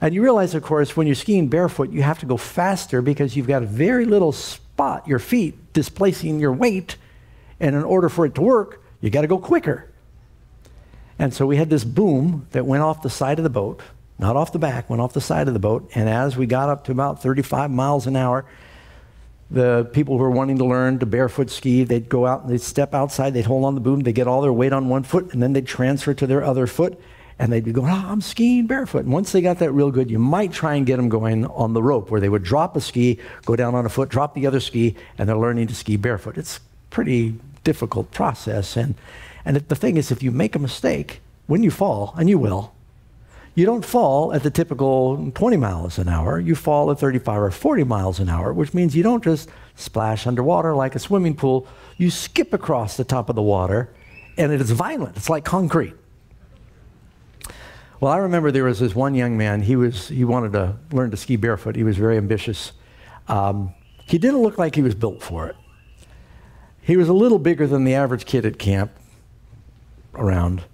And you realize, of course, when you're skiing barefoot, you have to go faster because you've got very little spot, your feet displacing your weight. And in order for it to work, you got to go quicker. And so we had this boom that went off the side of the boat not off the back, went off the side of the boat. And as we got up to about 35 miles an hour, the people who were wanting to learn to barefoot ski, they'd go out and they'd step outside, they'd hold on the boom, they'd get all their weight on one foot, and then they'd transfer to their other foot, and they'd be going, oh, I'm skiing barefoot. And once they got that real good, you might try and get them going on the rope, where they would drop a ski, go down on a foot, drop the other ski, and they're learning to ski barefoot. It's pretty difficult process. And, and the thing is, if you make a mistake, when you fall, and you will, you don't fall at the typical 20 miles an hour. You fall at 35 or 40 miles an hour, which means you don't just splash underwater like a swimming pool. You skip across the top of the water, and it is violent. It's like concrete. Well, I remember there was this one young man. He was he wanted to learn to ski barefoot. He was very ambitious. Um, he didn't look like he was built for it. He was a little bigger than the average kid at camp around,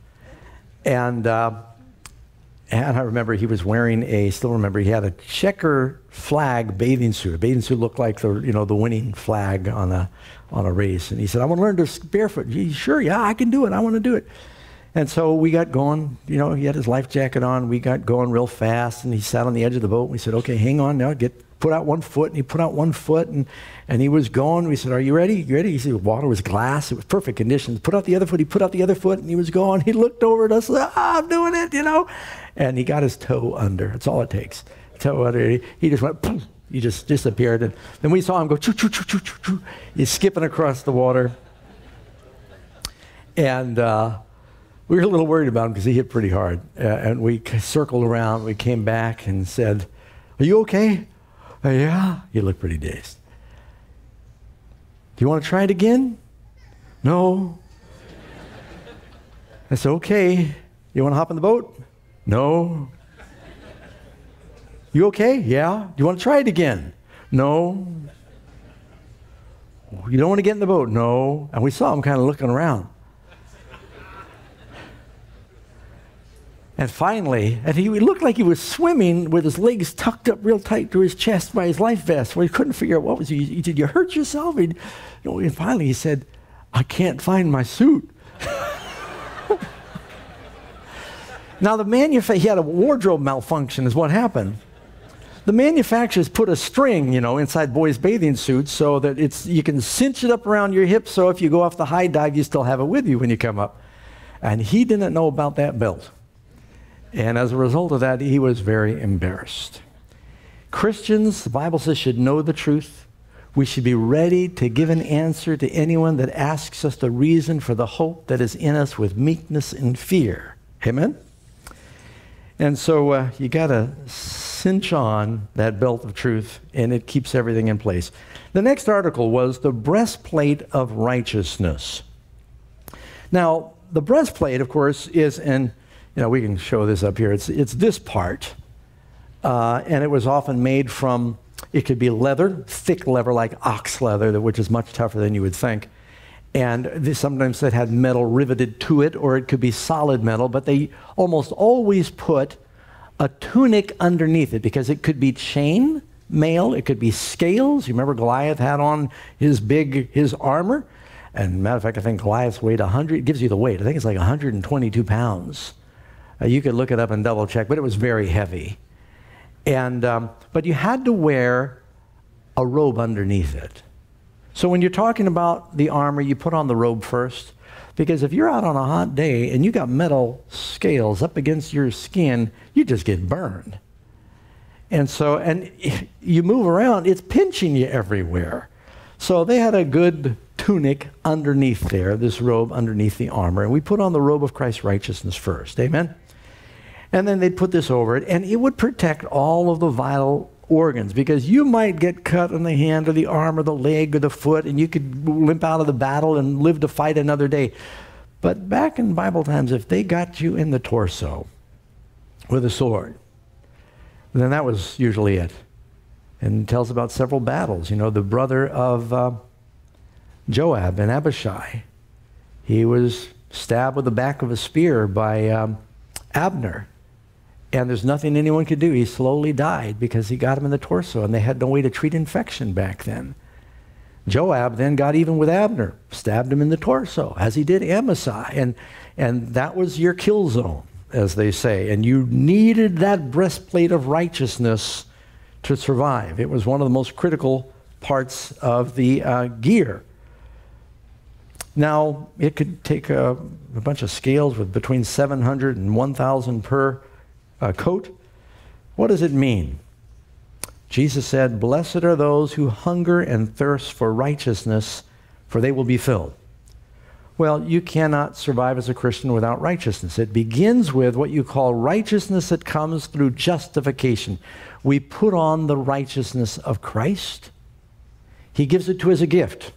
and. Uh, and I remember he was wearing a, still remember, he had a checker flag bathing suit. A bathing suit looked like the, you know, the winning flag on a, on a race. And he said, I want to learn to barefoot. He, sure, yeah, I can do it. I want to do it. And so we got going, you know, he had his life jacket on. We got going real fast and he sat on the edge of the boat. We said, okay, hang on now, get, put out one foot. And he put out one foot and, and he was going. We said, are you ready? You ready? He said, water was glass. It was perfect conditions. Put out the other foot. He put out the other foot and he was going. He looked over at us, ah, I'm doing it, you know and he got his toe under. That's all it takes. Toe under. He, just went, Poof, he just disappeared. And then we saw him go, choo, choo, choo, choo, choo, choo. He's skipping across the water. And uh, we were a little worried about him because he hit pretty hard. Uh, and we circled around. We came back and said, Are you okay? Uh, yeah. He looked pretty dazed. Do you want to try it again? No. I said, Okay. You want to hop in the boat? No. You okay? Yeah. Do you want to try it again? No. You don't want to get in the boat? No. And we saw him kind of looking around. And finally, and he looked like he was swimming with his legs tucked up real tight to his chest by his life vest. Well, he couldn't figure out what was he. He said, "You hurt yourself." And, you know, and finally, he said, "I can't find my suit." Now, the manufacturer, he had a wardrobe malfunction, is what happened. The manufacturers put a string, you know, inside boys' bathing suits so that it's, you can cinch it up around your hips so if you go off the high dive, you still have it with you when you come up. And he didn't know about that belt. And as a result of that, he was very embarrassed. Christians, the Bible says, should know the truth. We should be ready to give an answer to anyone that asks us the reason for the hope that is in us with meekness and fear. Amen? And so uh, you got to cinch on that belt of truth and it keeps everything in place. The next article was the breastplate of righteousness. Now, the breastplate, of course, is in, you know, we can show this up here. It's, it's this part. Uh, and it was often made from, it could be leather, thick leather like ox leather, which is much tougher than you would think. And this, sometimes it had metal riveted to it, or it could be solid metal, but they almost always put a tunic underneath it because it could be chain mail, it could be scales. You remember Goliath had on his big, his armor? And matter of fact, I think Goliath's weighed 100, it gives you the weight. I think it's like 122 pounds. Uh, you could look it up and double check, but it was very heavy. And, um, but you had to wear a robe underneath it. So when you're talking about the armor, you put on the robe first. Because if you're out on a hot day and you got metal scales up against your skin, you just get burned. And so, and you move around, it's pinching you everywhere. So they had a good tunic underneath there, this robe underneath the armor. And we put on the robe of Christ's righteousness first. Amen? And then they'd put this over it, and it would protect all of the vital organs because you might get cut on the hand or the arm or the leg or the foot, and you could limp out of the battle and live to fight another day. But back in Bible times, if they got you in the torso with a sword, then that was usually it. And it tells about several battles. You know, the brother of uh, Joab and Abishai, he was stabbed with the back of a spear by um, Abner. And there's nothing anyone could do. He slowly died because he got him in the torso, and they had no way to treat infection back then. Joab then got even with Abner, stabbed him in the torso, as he did Amasai. And, and that was your kill zone, as they say. And you needed that breastplate of righteousness to survive. It was one of the most critical parts of the uh, gear. Now, it could take a, a, bunch of scales with between 700 and 1,000 per uh, coat. What does it mean? Jesus said, Blessed are those who hunger and thirst for righteousness, for they will be filled. Well, you cannot survive as a Christian without righteousness. It begins with what you call righteousness that comes through justification. We put on the righteousness of Christ. He gives it to us as a gift.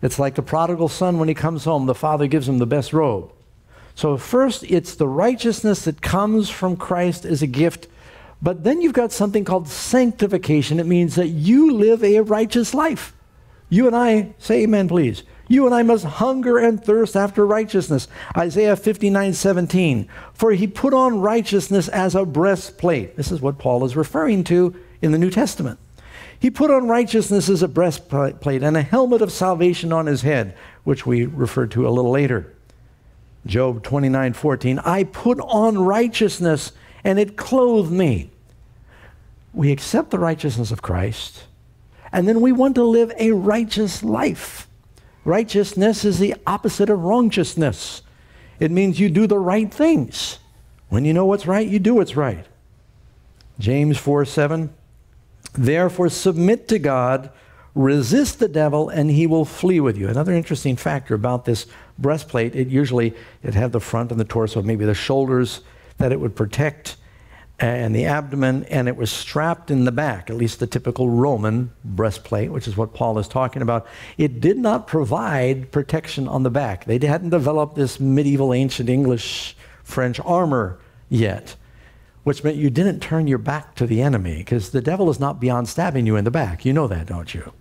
It's like the prodigal son when he comes home, the father gives him the best robe. So, first, it's the righteousness that comes from Christ as a gift. But then you've got something called sanctification. It means that you live a righteous life. You and I, say amen, please. You and I must hunger and thirst after righteousness. Isaiah 59 17. For he put on righteousness as a breastplate. This is what Paul is referring to in the New Testament. He put on righteousness as a breastplate and a helmet of salvation on his head, which we referred to a little later. Job 29 14, I put on righteousness and it clothed me. We accept the righteousness of Christ, and then we want to live a righteous life. Righteousness is the opposite of wrongiousness. It means you do the right things. When you know what's right, you do what's right. James 4 7, therefore submit to God resist the devil and he will flee with you. Another interesting factor about this breastplate it usually it had the front and the torso maybe the shoulders that it would protect and the abdomen and it was strapped in the back at least the typical roman breastplate which is what paul is talking about. It did not provide protection on the back. They hadn't developed this medieval ancient english french armor yet which meant you didn't turn your back to the enemy because the devil is not beyond stabbing you in the back. You know that don't you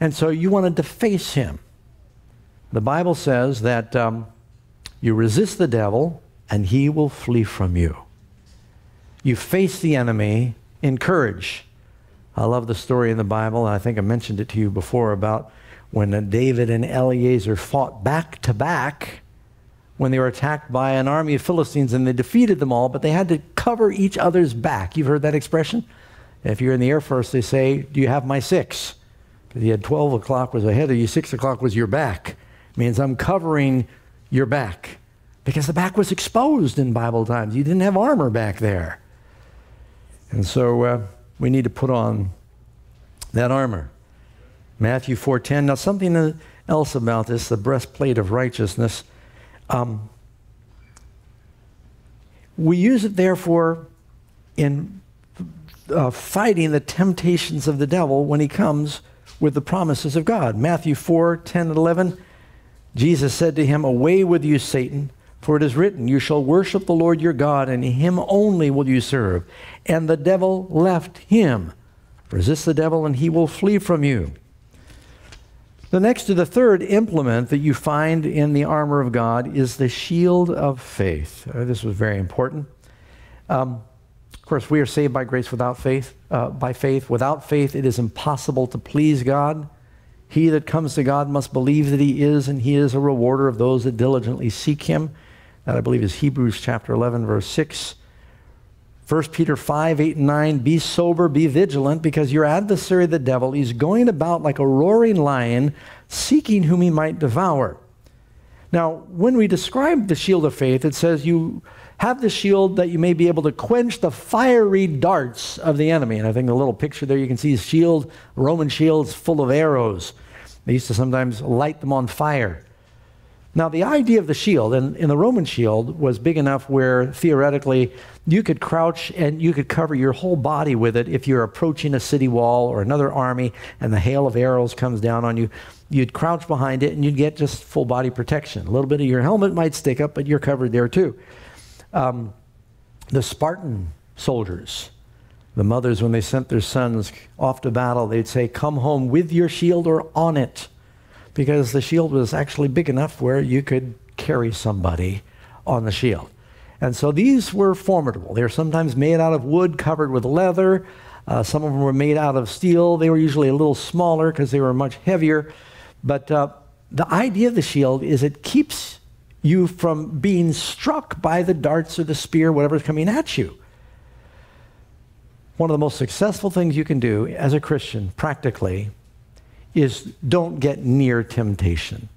and so you wanted to face him. The Bible says that um, you resist the devil and he will flee from you. You face the enemy in courage. I love the story in the Bible, and I think I mentioned it to you before about when David and Eleazar fought back to back when they were attacked by an army of Philistines and they defeated them all, but they had to cover each other's back. You've heard that expression? If you're in the Air Force, they say, Do you have my six? He had 12 o'clock was ahead of you, 6 o'clock was your back. Means I'm covering your back. Because the back was exposed in Bible times. You didn't have armor back there. And so uh, we need to put on that armor. Matthew 4.10. Now something else about this, the breastplate of righteousness. Um, we use it, therefore, in uh, fighting the temptations of the devil when he comes with the promises of God. Matthew 4 10 and 11. Jesus said to him, Away with you, Satan, for it is written, You shall worship the Lord your God, and him only will you serve. And the devil left him. Resist the devil, and he will flee from you. The next to the third implement that you find in the armor of God is the shield of faith. Uh, this was very important. Um, of course, we are saved by grace without faith. Uh, by faith, without faith, it is impossible to please God. He that comes to God must believe that He is, and He is a rewarder of those that diligently seek Him. That I believe is Hebrews chapter 11, verse 6. 1 Peter 5, 8, and 9, be sober, be vigilant, because your adversary, the devil, is going about like a roaring lion, seeking whom he might devour. Now, when we describe the shield of faith, it says you have the shield that you may be able to quench the fiery darts of the enemy. And I think the little picture there you can see is shield, Roman shields full of arrows. They used to sometimes light them on fire. Now, the idea of the shield, and in the Roman shield, was big enough where theoretically you could crouch and you could cover your whole body with it if you're approaching a city wall or another army and the hail of arrows comes down on you. You'd crouch behind it and you'd get just full body protection. A little bit of your helmet might stick up, but you're covered there too. Um, the Spartan soldiers, the mothers, when they sent their sons off to battle, they'd say, Come home with your shield or on it because the shield was actually big enough where you could carry somebody on the shield. And so these were formidable. They were sometimes made out of wood covered with leather. Uh, some of them were made out of steel. They were usually a little smaller because they were much heavier. But uh, the idea of the shield is it keeps you from being struck by the darts or the spear, whatever's coming at you. One of the most successful things you can do as a Christian, practically, is don't get near temptation.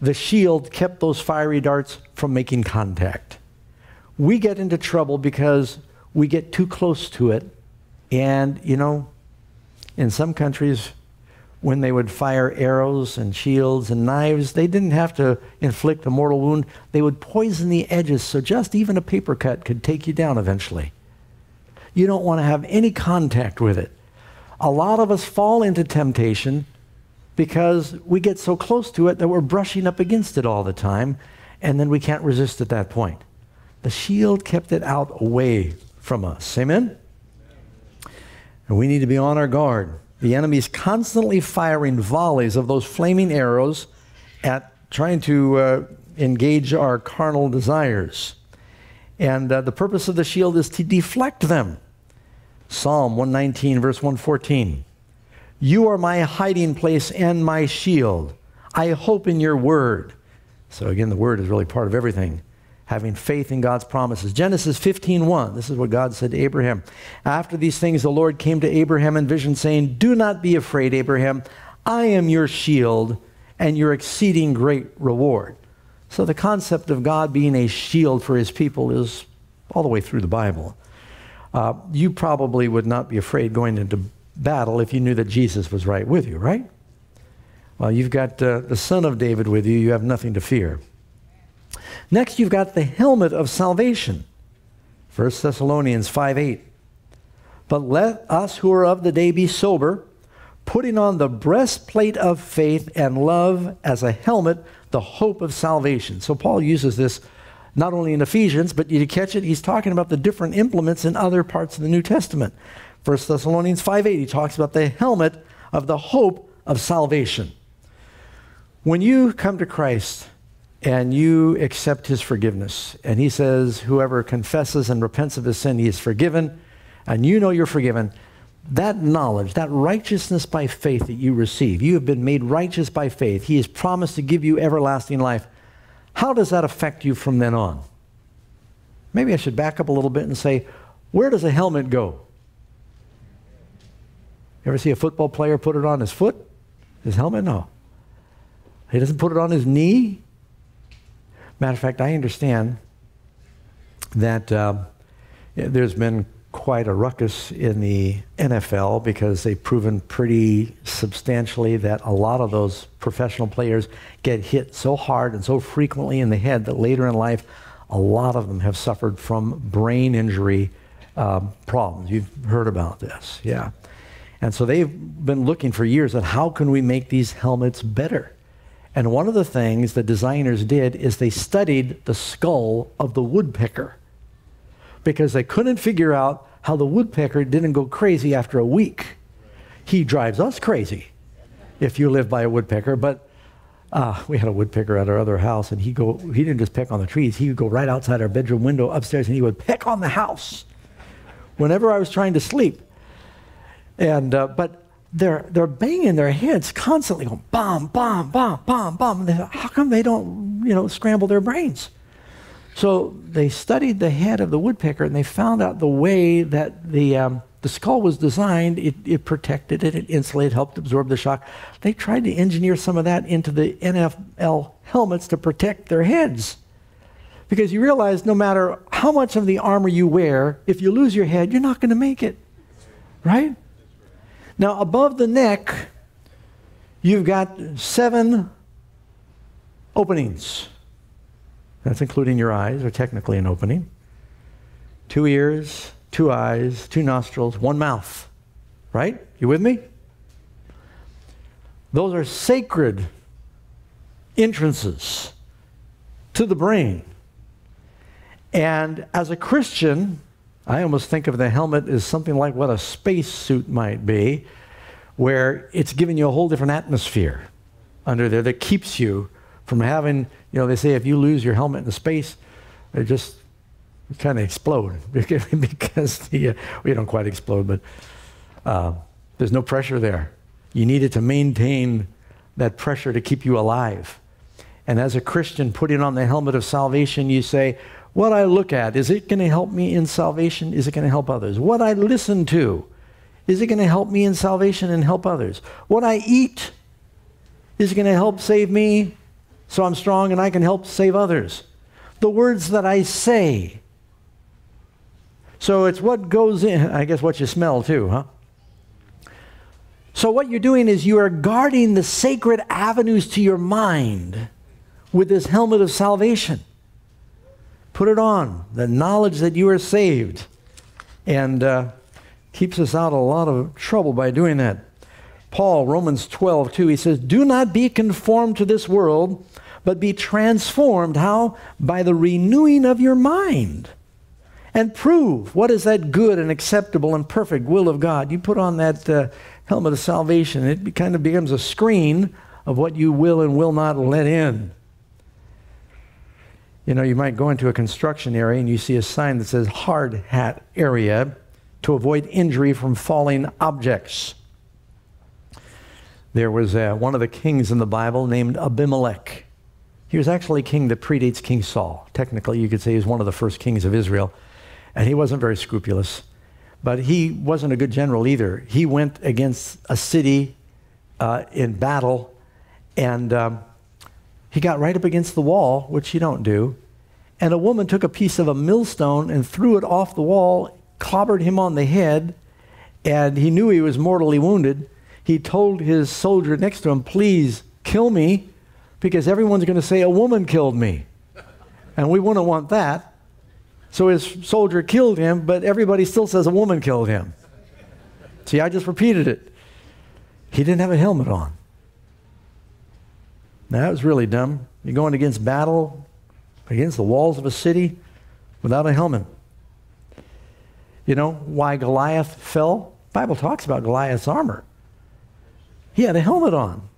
The shield kept those fiery darts from making contact. We get into trouble because we get too close to it. And, you know, in some countries, when they would fire arrows and shields and knives, they didn't have to inflict a mortal wound. They would poison the edges so just even a paper cut could take you down eventually. You don't want to have any contact with it. A lot of us fall into temptation because we get so close to it that we're brushing up against it all the time, and then we can't resist at that point. The shield kept it out away from us. Amen? And we need to be on our guard. The enemy is constantly firing volleys of those flaming arrows at trying to uh, engage our carnal desires. And uh, the purpose of the shield is to deflect them. Psalm 119, verse 114. You are my hiding place and my shield. I hope in your word. So again, the word is really part of everything. Having faith in God's promises. Genesis 15:1. This is what God said to Abraham. After these things, the Lord came to Abraham in vision, saying, Do not be afraid, Abraham. I am your shield and your exceeding great reward. So the concept of God being a shield for his people is all the way through the Bible uh, you probably would not be afraid going into battle if you knew that Jesus was right with you, right? Well, you've got uh, the Son of David with you, you have nothing to fear. Next, you've got the helmet of salvation. 1 Thessalonians 5 8. But let us who are of the day be sober, putting on the breastplate of faith and love as a helmet, the hope of salvation. So Paul uses this not only in Ephesians, but you catch it, he's talking about the different implements in other parts of the New Testament. 1 Thessalonians 5.8, he talks about the helmet of the hope of salvation. When you come to Christ and you accept his forgiveness, and he says, whoever confesses and repents of his sin, he is forgiven, and you know you're forgiven, that knowledge, that righteousness by faith that you receive, you have been made righteous by faith. He has promised to give you everlasting life. How does that affect you from then on? Maybe I should back up a little bit and say, where does a helmet go? You ever see a football player put it on his foot? His helmet? No. He doesn't put it on his knee. Matter of fact, I understand that uh, there's been quite a ruckus in the NFL because they've proven pretty substantially that a lot of those professional players get hit so hard and so frequently in the head that later in life, a lot of them have suffered from brain injury um, problems. You've heard about this, yeah. And so they've been looking for years at how can we make these helmets better. And one of the things the designers did is they studied the skull of the woodpecker because they couldn't figure out how the woodpecker didn't go crazy after a week. He drives us crazy if you live by a woodpecker, but uh, we had a woodpecker at our other house, and he go he didn't just peck on the trees. He would go right outside our bedroom window upstairs, and he would peck on the house whenever I was trying to sleep. And uh, but they're they're banging their heads constantly, going bomb, bomb, bomb, bomb, bomb. How come they don't you know scramble their brains? So they studied the head of the woodpecker and they found out the way that the, um, the skull was designed. It, it protected it, it insulated, helped absorb the shock. They tried to engineer some of that into the NFL helmets to protect their heads. Because you realize no matter how much of the armor you wear, if you lose your head, you're not going to make it. Right? Now, above the neck, you've got seven openings. That's including your eyes, are technically an opening. Two ears, two eyes, two nostrils, one mouth. Right? You with me? Those are sacred entrances to the brain. And as a Christian, I almost think of the helmet as something like what a space suit might be, where it's giving you a whole different atmosphere under there that keeps you from having, you know, they say if you lose your helmet in space, it just kind of explode because the, uh, you don't quite explode, but uh, there's no pressure there. You need it to maintain that pressure to keep you alive. And as a Christian, putting on the helmet of salvation, you say, what I look at, is it going to help me in salvation? Is it going to help others? What I listen to, is it going to help me in salvation and help others? What I eat, is it going to help save me so I'm strong and I can help save others. The words that I say. So it's what goes in, I guess what you smell too, huh? So what you're doing is you are guarding the sacred avenues to your mind with this helmet of salvation. Put it on, the knowledge that you are saved, and uh, keeps us out of a lot of trouble by doing that. Paul, Romans 12, 2, he says, Do not be conformed to this world, but be transformed. How? By the renewing of your mind. And prove what is that good and acceptable and perfect will of God. You put on that uh, helmet of salvation, it kind of becomes a screen of what you will and will not let in. You know, you might go into a construction area and you see a sign that says hard hat area to avoid injury from falling objects. There was uh, one of the kings in the Bible named Abimelech. He was actually a king that predates King Saul. Technically, you could say he was one of the first kings of Israel. And he wasn't very scrupulous. But he wasn't a good general either. He went against a city uh, in battle, and um, he got right up against the wall, which you don't do. And a woman took a piece of a millstone and threw it off the wall, clobbered him on the head, and he knew he was mortally wounded. He told his soldier next to him, Please kill me because everyone's going to say a woman killed me. And we wouldn't want that. So his soldier killed him, but everybody still says a woman killed him. See, I just repeated it. He didn't have a helmet on. Now, that was really dumb. You're going against battle, against the walls of a city without a helmet. You know why Goliath fell? The Bible talks about Goliath's armor. He had a helmet on.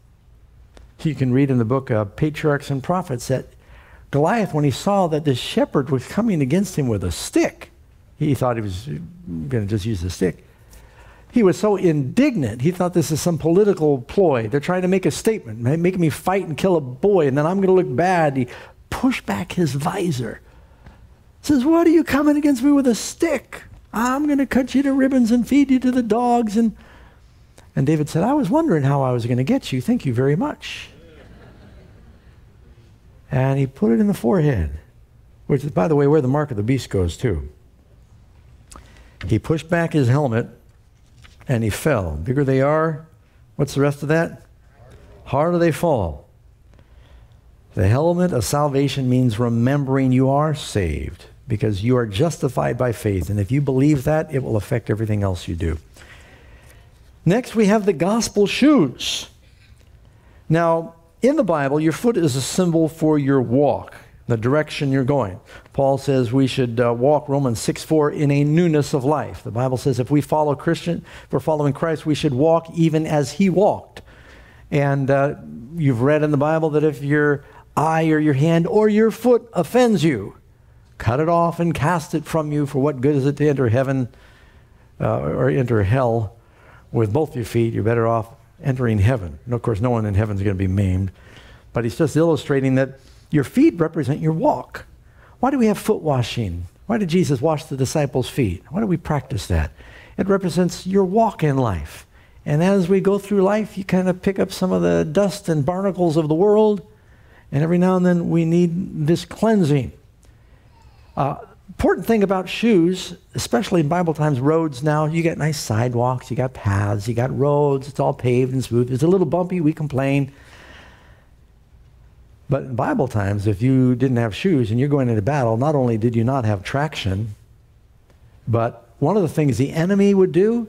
You can read in the book of Patriarchs and Prophets that Goliath, when he saw that the shepherd was coming against him with a stick, he thought he was going to just use the stick. He was so indignant. He thought this is some political ploy. They're trying to make a statement, making me fight and kill a boy, and then I'm going to look bad. He pushed back his visor. Says, What are you coming against me with a stick? I'm going to cut you to ribbons and feed you to the dogs. And and David said, I was wondering how I was going to get you. Thank you very much. And he put it in the forehead, which is, by the way, where the mark of the beast goes, too. He pushed back his helmet and he fell. Bigger they are, what's the rest of that? Harder they fall. The helmet of salvation means remembering you are saved. because you are justified by faith. And if you believe that, it will affect everything else you do. Next, we have the gospel shoes. Now, in the Bible, your foot is a symbol for your walk, the direction you're going. Paul says we should uh, walk, Romans 6 4, in a newness of life. The Bible says if we follow Christian, if we're following Christ, we should walk even as he walked. And uh, you've read in the Bible that if your eye or your hand or your foot offends you, cut it off and cast it from you. For what good is it to enter heaven uh, or enter hell with both your feet? You're better off entering heaven. And of course, no one in heaven is going to be maimed. But he's just illustrating that your feet represent your walk. Why do we have foot washing? Why did Jesus wash the disciples' feet? Why do we practice that? It represents your walk in life. And as we go through life, you kind of pick up some of the dust and barnacles of the world. And every now and then we need this cleansing. Uh, important thing about shoes, especially in Bible times, roads now, you got nice sidewalks, you got paths, you got roads, it's all paved and smooth. It's a little bumpy, we complain. But in Bible times, if you didn't have shoes and you're going into battle, not only did you not have traction, but one of the things the enemy would do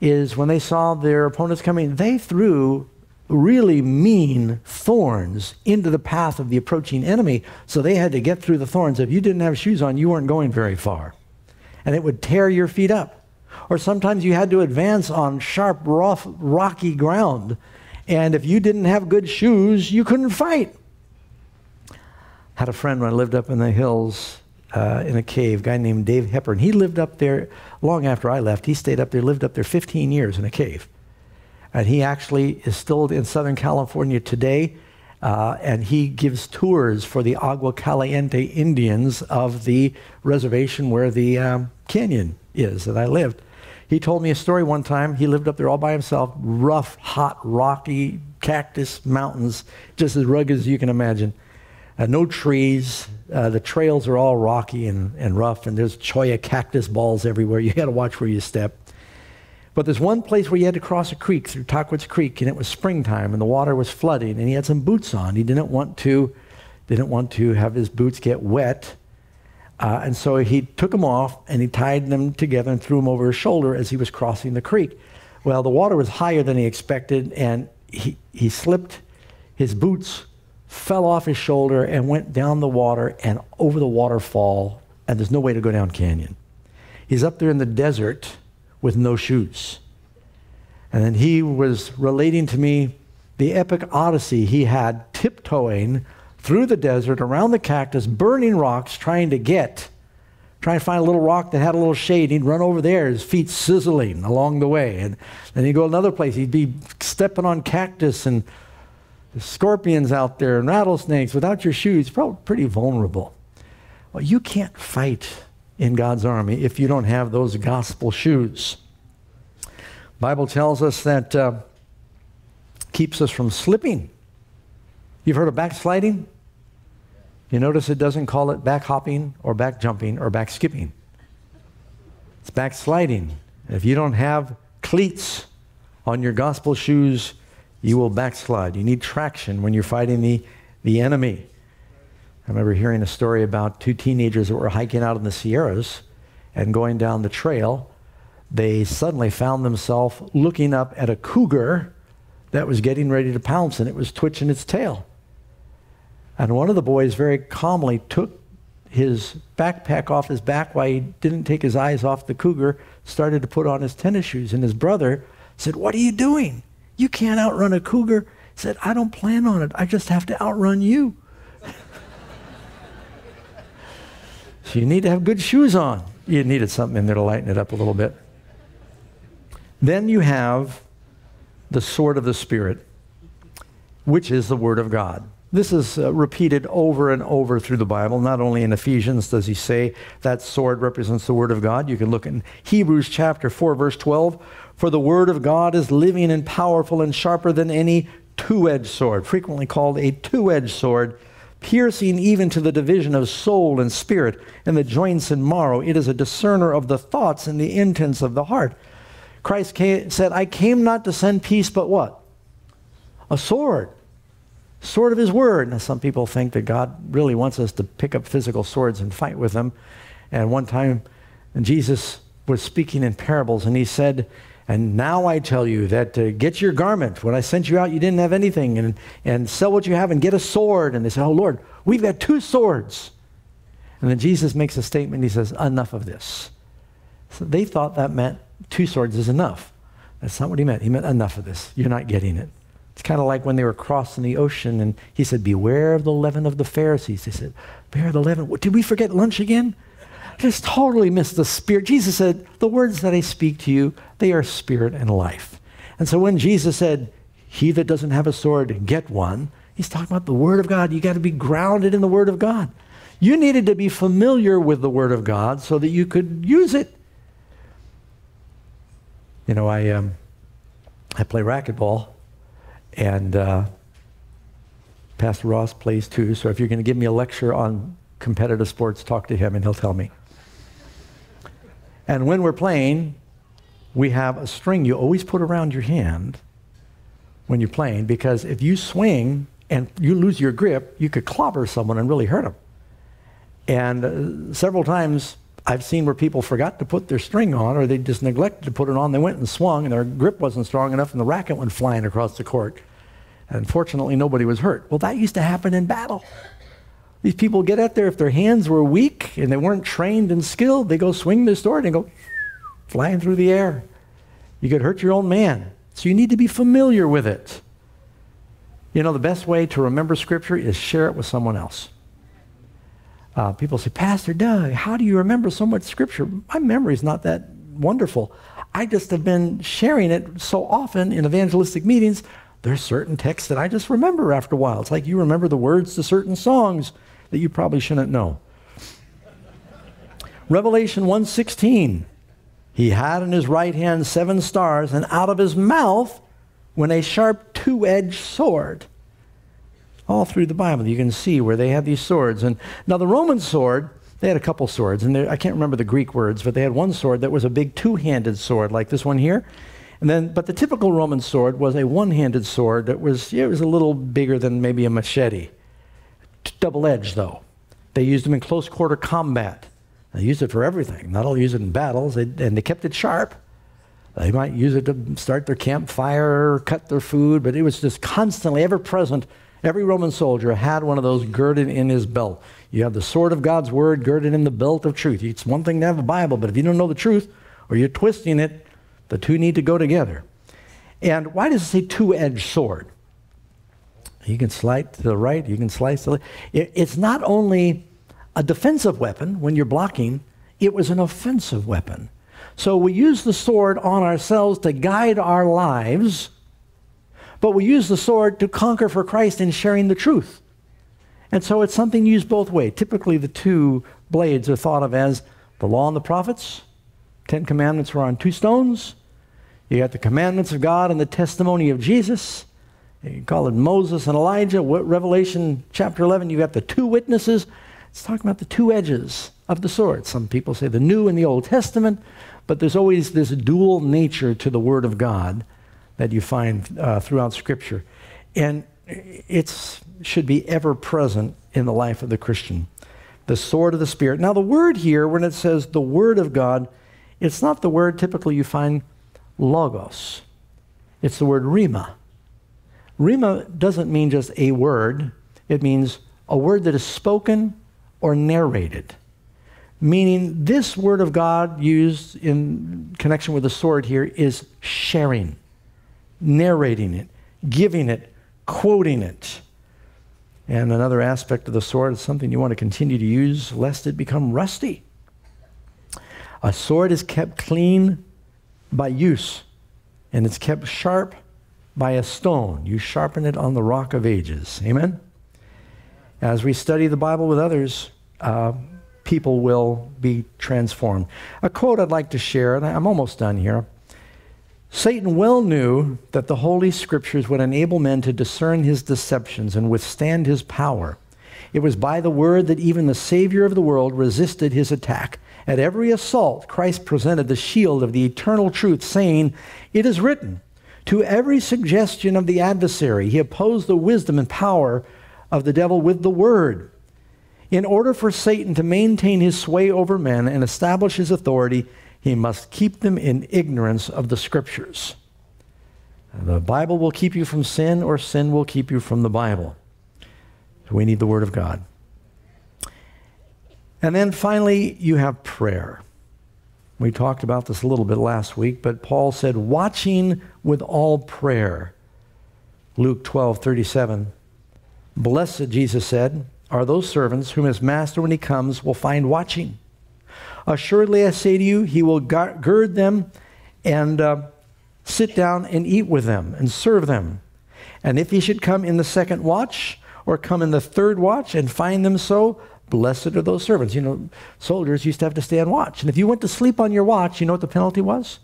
is when they saw their opponents coming, they threw really mean thorns into the path of the approaching enemy. So they had to get through the thorns. If you didn't have shoes on, you weren't going very far. And it would tear your feet up. Or sometimes you had to advance on sharp, rough, rocky ground. And if you didn't have good shoes, you couldn't fight. Had a friend when I lived up in the hills uh, in a cave, a guy named Dave Hepburn. He lived up there long after I left. He stayed up there, lived up there 15 years in a cave. And he actually is still in Southern California today. Uh, and he gives tours for the Agua Caliente Indians of the reservation where the um, canyon is that I lived. He told me a story one time. He lived up there all by himself, rough, hot, rocky cactus mountains, just as rugged as you can imagine. Uh, no trees. Uh, the trails are all rocky and, and rough, and there's cholla cactus balls everywhere. You got to watch where you step. But there's one place where he had to cross a creek through Tahquitz Creek, and it was springtime, and the water was flooding, and he had some boots on. He didn't want to, didn't want to have his boots get wet, uh, and so he took them off and he tied them together and threw them over his shoulder as he was crossing the creek. Well, the water was higher than he expected, and he, he slipped. His boots fell off his shoulder and went down the water and over the waterfall, and there's no way to go down canyon. He's up there in the desert with no shoes. And then he was relating to me the epic odyssey he had tiptoeing through the desert, around the cactus, burning rocks, trying to get, trying to find a little rock that had a little shade. He'd run over there, his feet sizzling along the way. And then he'd go another place. He'd be stepping on cactus and scorpions out there and rattlesnakes without your shoes. Probably pretty vulnerable. Well, you can't fight in God's army if you don't have those gospel shoes. Bible tells us that uh, keeps us from slipping. You've heard of backsliding? You notice it doesn't call it back hopping or back jumping or back skipping. It's backsliding. If you don't have cleats on your gospel shoes, you will backslide. You need traction when you're fighting the, the enemy. I remember hearing a story about two teenagers that were hiking out in the Sierras and going down the trail. They suddenly found themselves looking up at a cougar that was getting ready to pounce and it was twitching its tail. And one of the boys very calmly took his backpack off his back while he didn't take his eyes off the cougar, started to put on his tennis shoes. And his brother said, What are you doing? You can't outrun a cougar. He said, I don't plan on it. I just have to outrun you. So you need to have good shoes on. You needed something in there to lighten it up a little bit. Then you have the sword of the Spirit, which is the Word of God. This is uh, repeated over and over through the Bible. Not only in Ephesians does he say that sword represents the Word of God. You can look in Hebrews chapter 4, verse 12. For the Word of God is living and powerful and sharper than any two edged sword, frequently called a two edged sword piercing even to the division of soul and spirit and the joints and marrow. It is a discerner of the thoughts and the intents of the heart. Christ came, said, I came not to send peace, but what? A sword. sword of his word. Now, some people think that God really wants us to pick up physical swords and fight with them. And one time, Jesus was speaking in parables, and he said, and now I tell you that uh, get your garment. When I sent you out, you didn't have anything, and, and sell what you have and get a sword. And they said, Oh, Lord, we've got two swords. And then Jesus makes a statement. He says, Enough of this. So they thought that meant two swords is enough. That's not what he meant. He meant enough of this. You're not getting it. It's kind of like when they were crossing the ocean and he said, Beware of the leaven of the Pharisees. They said, Beware of the leaven. What, did we forget lunch again? Just totally missed the spirit. Jesus said, The words that I speak to you, they are spirit and life. And so when Jesus said, He that doesn't have a sword, get one, he's talking about the Word of God. You got to be grounded in the Word of God. You needed to be familiar with the Word of God so that you could use it. You know, I, um, I play racquetball, and uh, Pastor Ross plays too. So if you're going to give me a lecture on competitive sports, talk to him and he'll tell me. And when we're playing, we have a string you always put around your hand when you're playing because if you swing and you lose your grip, you could clobber someone and really hurt them. And uh, several times I've seen where people forgot to put their string on or they just neglected to put it on. They went and swung and their grip wasn't strong enough and the racket went flying across the court. And fortunately, nobody was hurt. Well, that used to happen in battle. These people get out there, if their hands were weak and they weren't trained and skilled, they go swing their sword and go flying through the air. You could hurt your own man. So you need to be familiar with it. You know, the best way to remember Scripture is share it with someone else. Uh, people say, Pastor Doug, how do you remember so much Scripture? My memory is not that wonderful. I just have been sharing it so often in evangelistic meetings. There's certain texts that I just remember after a while. It's like you remember the words to certain songs that you probably shouldn't know. Revelation 1:16. He had in his right hand seven stars, and out of his mouth went a sharp two-edged sword all through the Bible. You can see where they had these swords. And now the Roman sword, they had a couple swords, and I can't remember the Greek words, but they had one sword that was a big two-handed sword, like this one here. And then, but the typical Roman sword was a one-handed sword that was it was a little bigger than maybe a machete, double-edged though. They used them in close quarter combat. They used it for everything. Not only use it in battles, they, and they kept it sharp. They might use it to start their campfire, cut their food, but it was just constantly ever present Every Roman soldier had one of those girded in his belt. You have the sword of God's word girded in the belt of truth. It's one thing to have a Bible, but if you don't know the truth or you're twisting it, the two need to go together. And why does it say two edged sword? You can slide to the right, you can slice to the left. It's not only a defensive weapon when you're blocking, it was an offensive weapon. So we use the sword on ourselves to guide our lives but we use the sword to conquer for Christ in sharing the truth. And so it's something used both ways. Typically, the two blades are thought of as the law and the prophets. Ten commandments were on two stones. You got the commandments of God and the testimony of Jesus. You call it Moses and Elijah. Revelation chapter 11, you've got the two witnesses. It's talking about the two edges of the sword. Some people say the New and the Old Testament, but there's always this dual nature to the Word of God that you find uh, throughout Scripture. And it should be ever present in the life of the Christian. The sword of the Spirit. Now, the word here, when it says the Word of God, it's not the word typically you find logos, it's the word rhema. Rhema doesn't mean just a word, it means a word that is spoken or narrated. Meaning, this word of God used in connection with the sword here is sharing narrating it, giving it, quoting it. And another aspect of the sword is something you want to continue to use lest it become rusty. A sword is kept clean by use, and it's kept sharp by a stone. You sharpen it on the rock of ages. Amen? As we study the Bible with others, uh, people will be transformed. A quote I'd like to share, and I'm almost done here. Satan well knew that the Holy Scriptures would enable men to discern his deceptions and withstand his power. It was by the word that even the Savior of the world resisted his attack. At every assault, Christ presented the shield of the eternal truth, saying, It is written, To every suggestion of the adversary, he opposed the wisdom and power of the devil with the word. In order for Satan to maintain his sway over men and establish his authority, he must keep them in ignorance of the scriptures. The Bible will keep you from sin, or sin will keep you from the Bible. So we need the Word of God. And then finally, you have prayer. We talked about this a little bit last week, but Paul said, watching with all prayer. Luke 12, 37. Blessed, Jesus said, are those servants whom his master, when he comes, will find watching. Assuredly, I say to you, he will gird them and uh, sit down and eat with them and serve them. And if he should come in the second watch or come in the third watch and find them so, blessed are those servants. You know, soldiers used to have to stay on watch. And if you went to sleep on your watch, you know what the penalty was?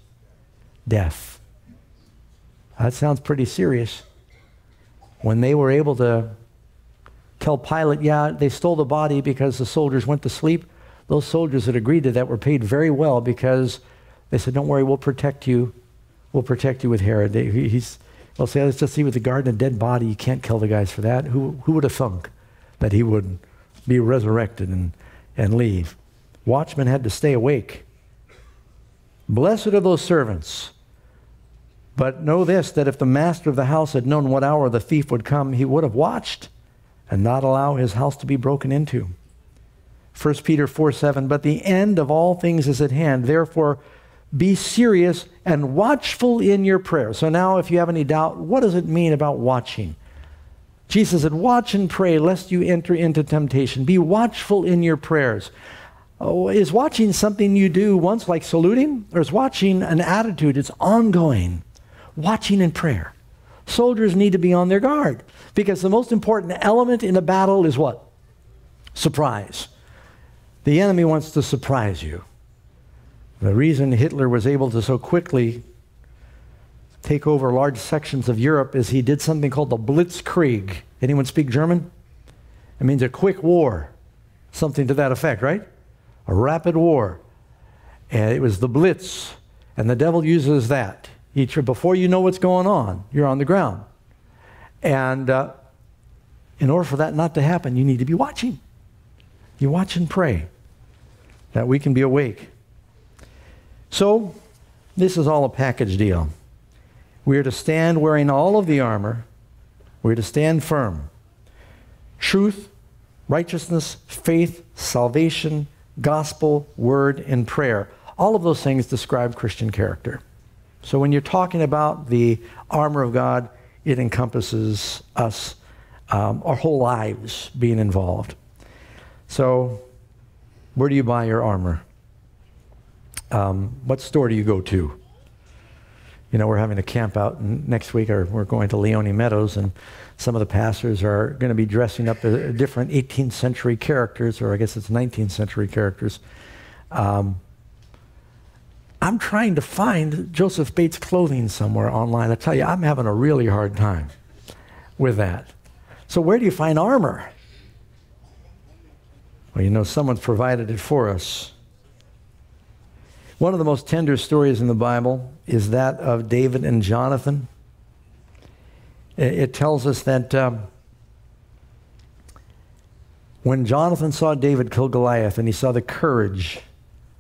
Death. That sounds pretty serious. When they were able to tell Pilate, yeah, they stole the body because the soldiers went to sleep, those soldiers that agreed to that were paid very well because they said, don't worry, we'll protect you We'll protect you with Herod. They, He's, well, say, let's just see with the garden, a dead body. You can't kill the guys for that. Who, who would have thunk that he would be resurrected and, and leave? Watchmen had to stay awake. Blessed are those servants. But know this that if the master of the house had known what hour the thief would come, he would have watched and not allow his house to be broken into. 1 Peter 4 7, but the end of all things is at hand. Therefore, be serious and watchful in your prayer. So now, if you have any doubt, what does it mean about watching? Jesus said, Watch and pray lest you enter into temptation. Be watchful in your prayers. Oh, is watching something you do once, like saluting? Or is watching an attitude? It's ongoing. Watching in prayer. Soldiers need to be on their guard because the most important element in a battle is what? Surprise. The enemy wants to surprise you. The reason Hitler was able to so quickly take over large sections of Europe is he did something called the Blitzkrieg. Anyone speak German? It means a quick war, something to that effect, right? A rapid war. And it was the Blitz, and the devil uses that. Each, before you know what's going on, you're on the ground. And uh, in order for that not to happen, you need to be watching. You watch and pray that we can be awake. So, this is all a package deal. We are to stand wearing all of the armor. We're to stand firm. Truth, righteousness, faith, salvation, gospel, word, and prayer. All of those things describe Christian character. So when you're talking about the armor of God, it encompasses us, um, our whole lives being involved. So, where do you buy your armor? Um, what store do you go to? You know, we're having a camp out next week, or we're going to Leoni Meadows, and some of the pastors are going to be dressing up as different 18th century characters, or I guess it's 19th century characters. Um, I'm trying to find Joseph Bates clothing somewhere online. I tell you, I'm having a really hard time with that. So, where do you find armor? Well, you know, someone's provided it for us. One of the most tender stories in the Bible is that of David and Jonathan. It tells us that um, when Jonathan saw David kill Goliath and he saw the courage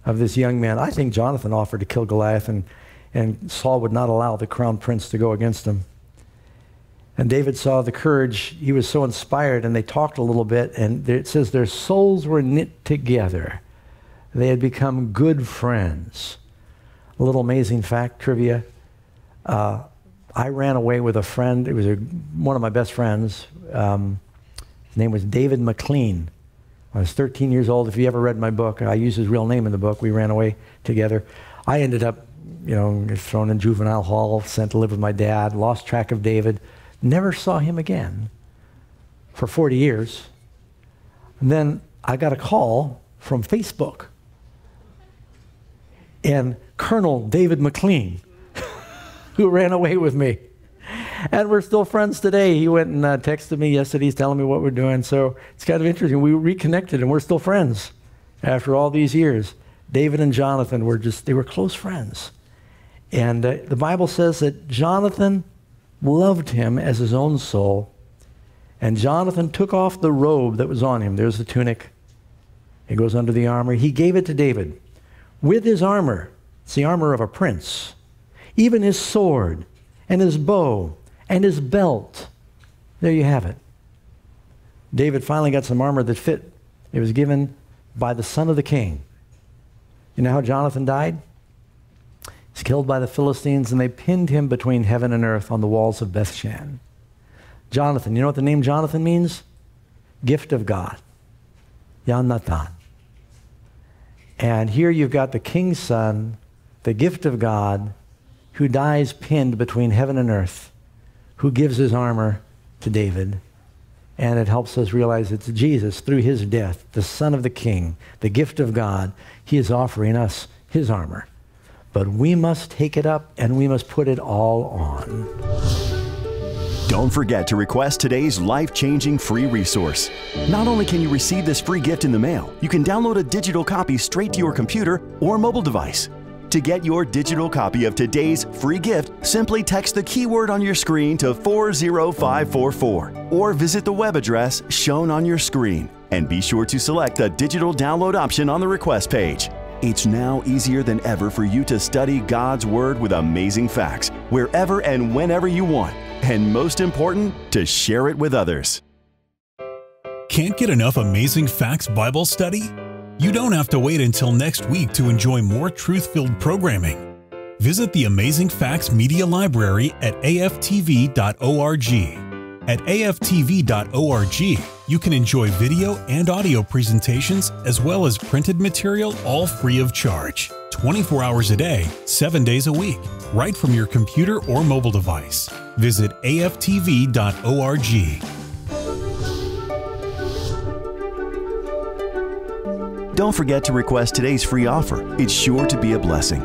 of this young man, I think Jonathan offered to kill Goliath and, and Saul would not allow the crown prince to go against him. And David saw the courage. He was so inspired, and they talked a little bit, and it says their souls were knit together. They had become good friends. A little amazing fact, trivia. Uh, I ran away with a friend. It was a, one of my best friends. Um, his name was David McLean. I was 13 years old. If you ever read my book, I use his real name in the book. We ran away together. I ended up, you know, thrown in juvenile hall, sent to live with my dad, lost track of David, never saw him again for 40 years. And then I got a call from Facebook and Colonel David McLean, who ran away with me. And we're still friends today. He went and uh, texted me yesterday. He's telling me what we're doing. So it's kind of interesting. We reconnected and we're still friends after all these years. David and Jonathan were just, they were close friends. And uh, the Bible says that Jonathan loved him as his own soul. And Jonathan took off the robe that was on him. There's the tunic. It goes under the armor. He gave it to David with his armor. It's the armor of a prince. Even his sword and his bow and his belt. There you have it. David finally got some armor that fit. It was given by the son of the king. You know how Jonathan died? He's killed by the Philistines, and they pinned him between heaven and earth on the walls of Bethshan. Jonathan, you know what the name Jonathan means? Gift of God. Yonatan. And here you've got the king's son, the gift of God, who dies pinned between heaven and earth, who gives his armor to David. And it helps us realize it's Jesus, through his death, the Son of the King, the gift of God. He is offering us his armor. But we must take it up and we must put it all on. Don't forget to request today's life changing free resource. Not only can you receive this free gift in the mail, you can download a digital copy straight to your computer or mobile device. To get your digital copy of today's free gift, simply text the keyword on your screen to 40544 or visit the web address shown on your screen. And be sure to select the digital download option on the request page. It's now easier than ever for you to study God's Word with amazing facts wherever and whenever you want. And most important, to share it with others. Can't get enough amazing facts Bible study? You don't have to wait until next week to enjoy more truth filled programming. Visit the Amazing Facts Media Library at aftv.org. At aftv.org, you can enjoy video and audio presentations as well as printed material all free of charge, 24 hours a day, 7 days a week, right from your computer or mobile device. Visit aftv.org. Don't forget to request today's free offer. It's sure to be a blessing.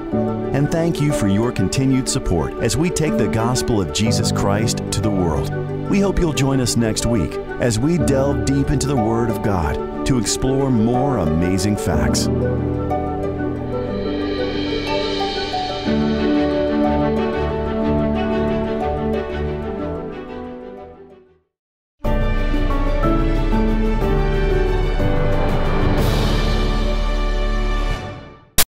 And thank you for your continued support as we take the gospel of Jesus Christ to the world. We hope you'll join us next week as we delve deep into the Word of God to explore more amazing facts.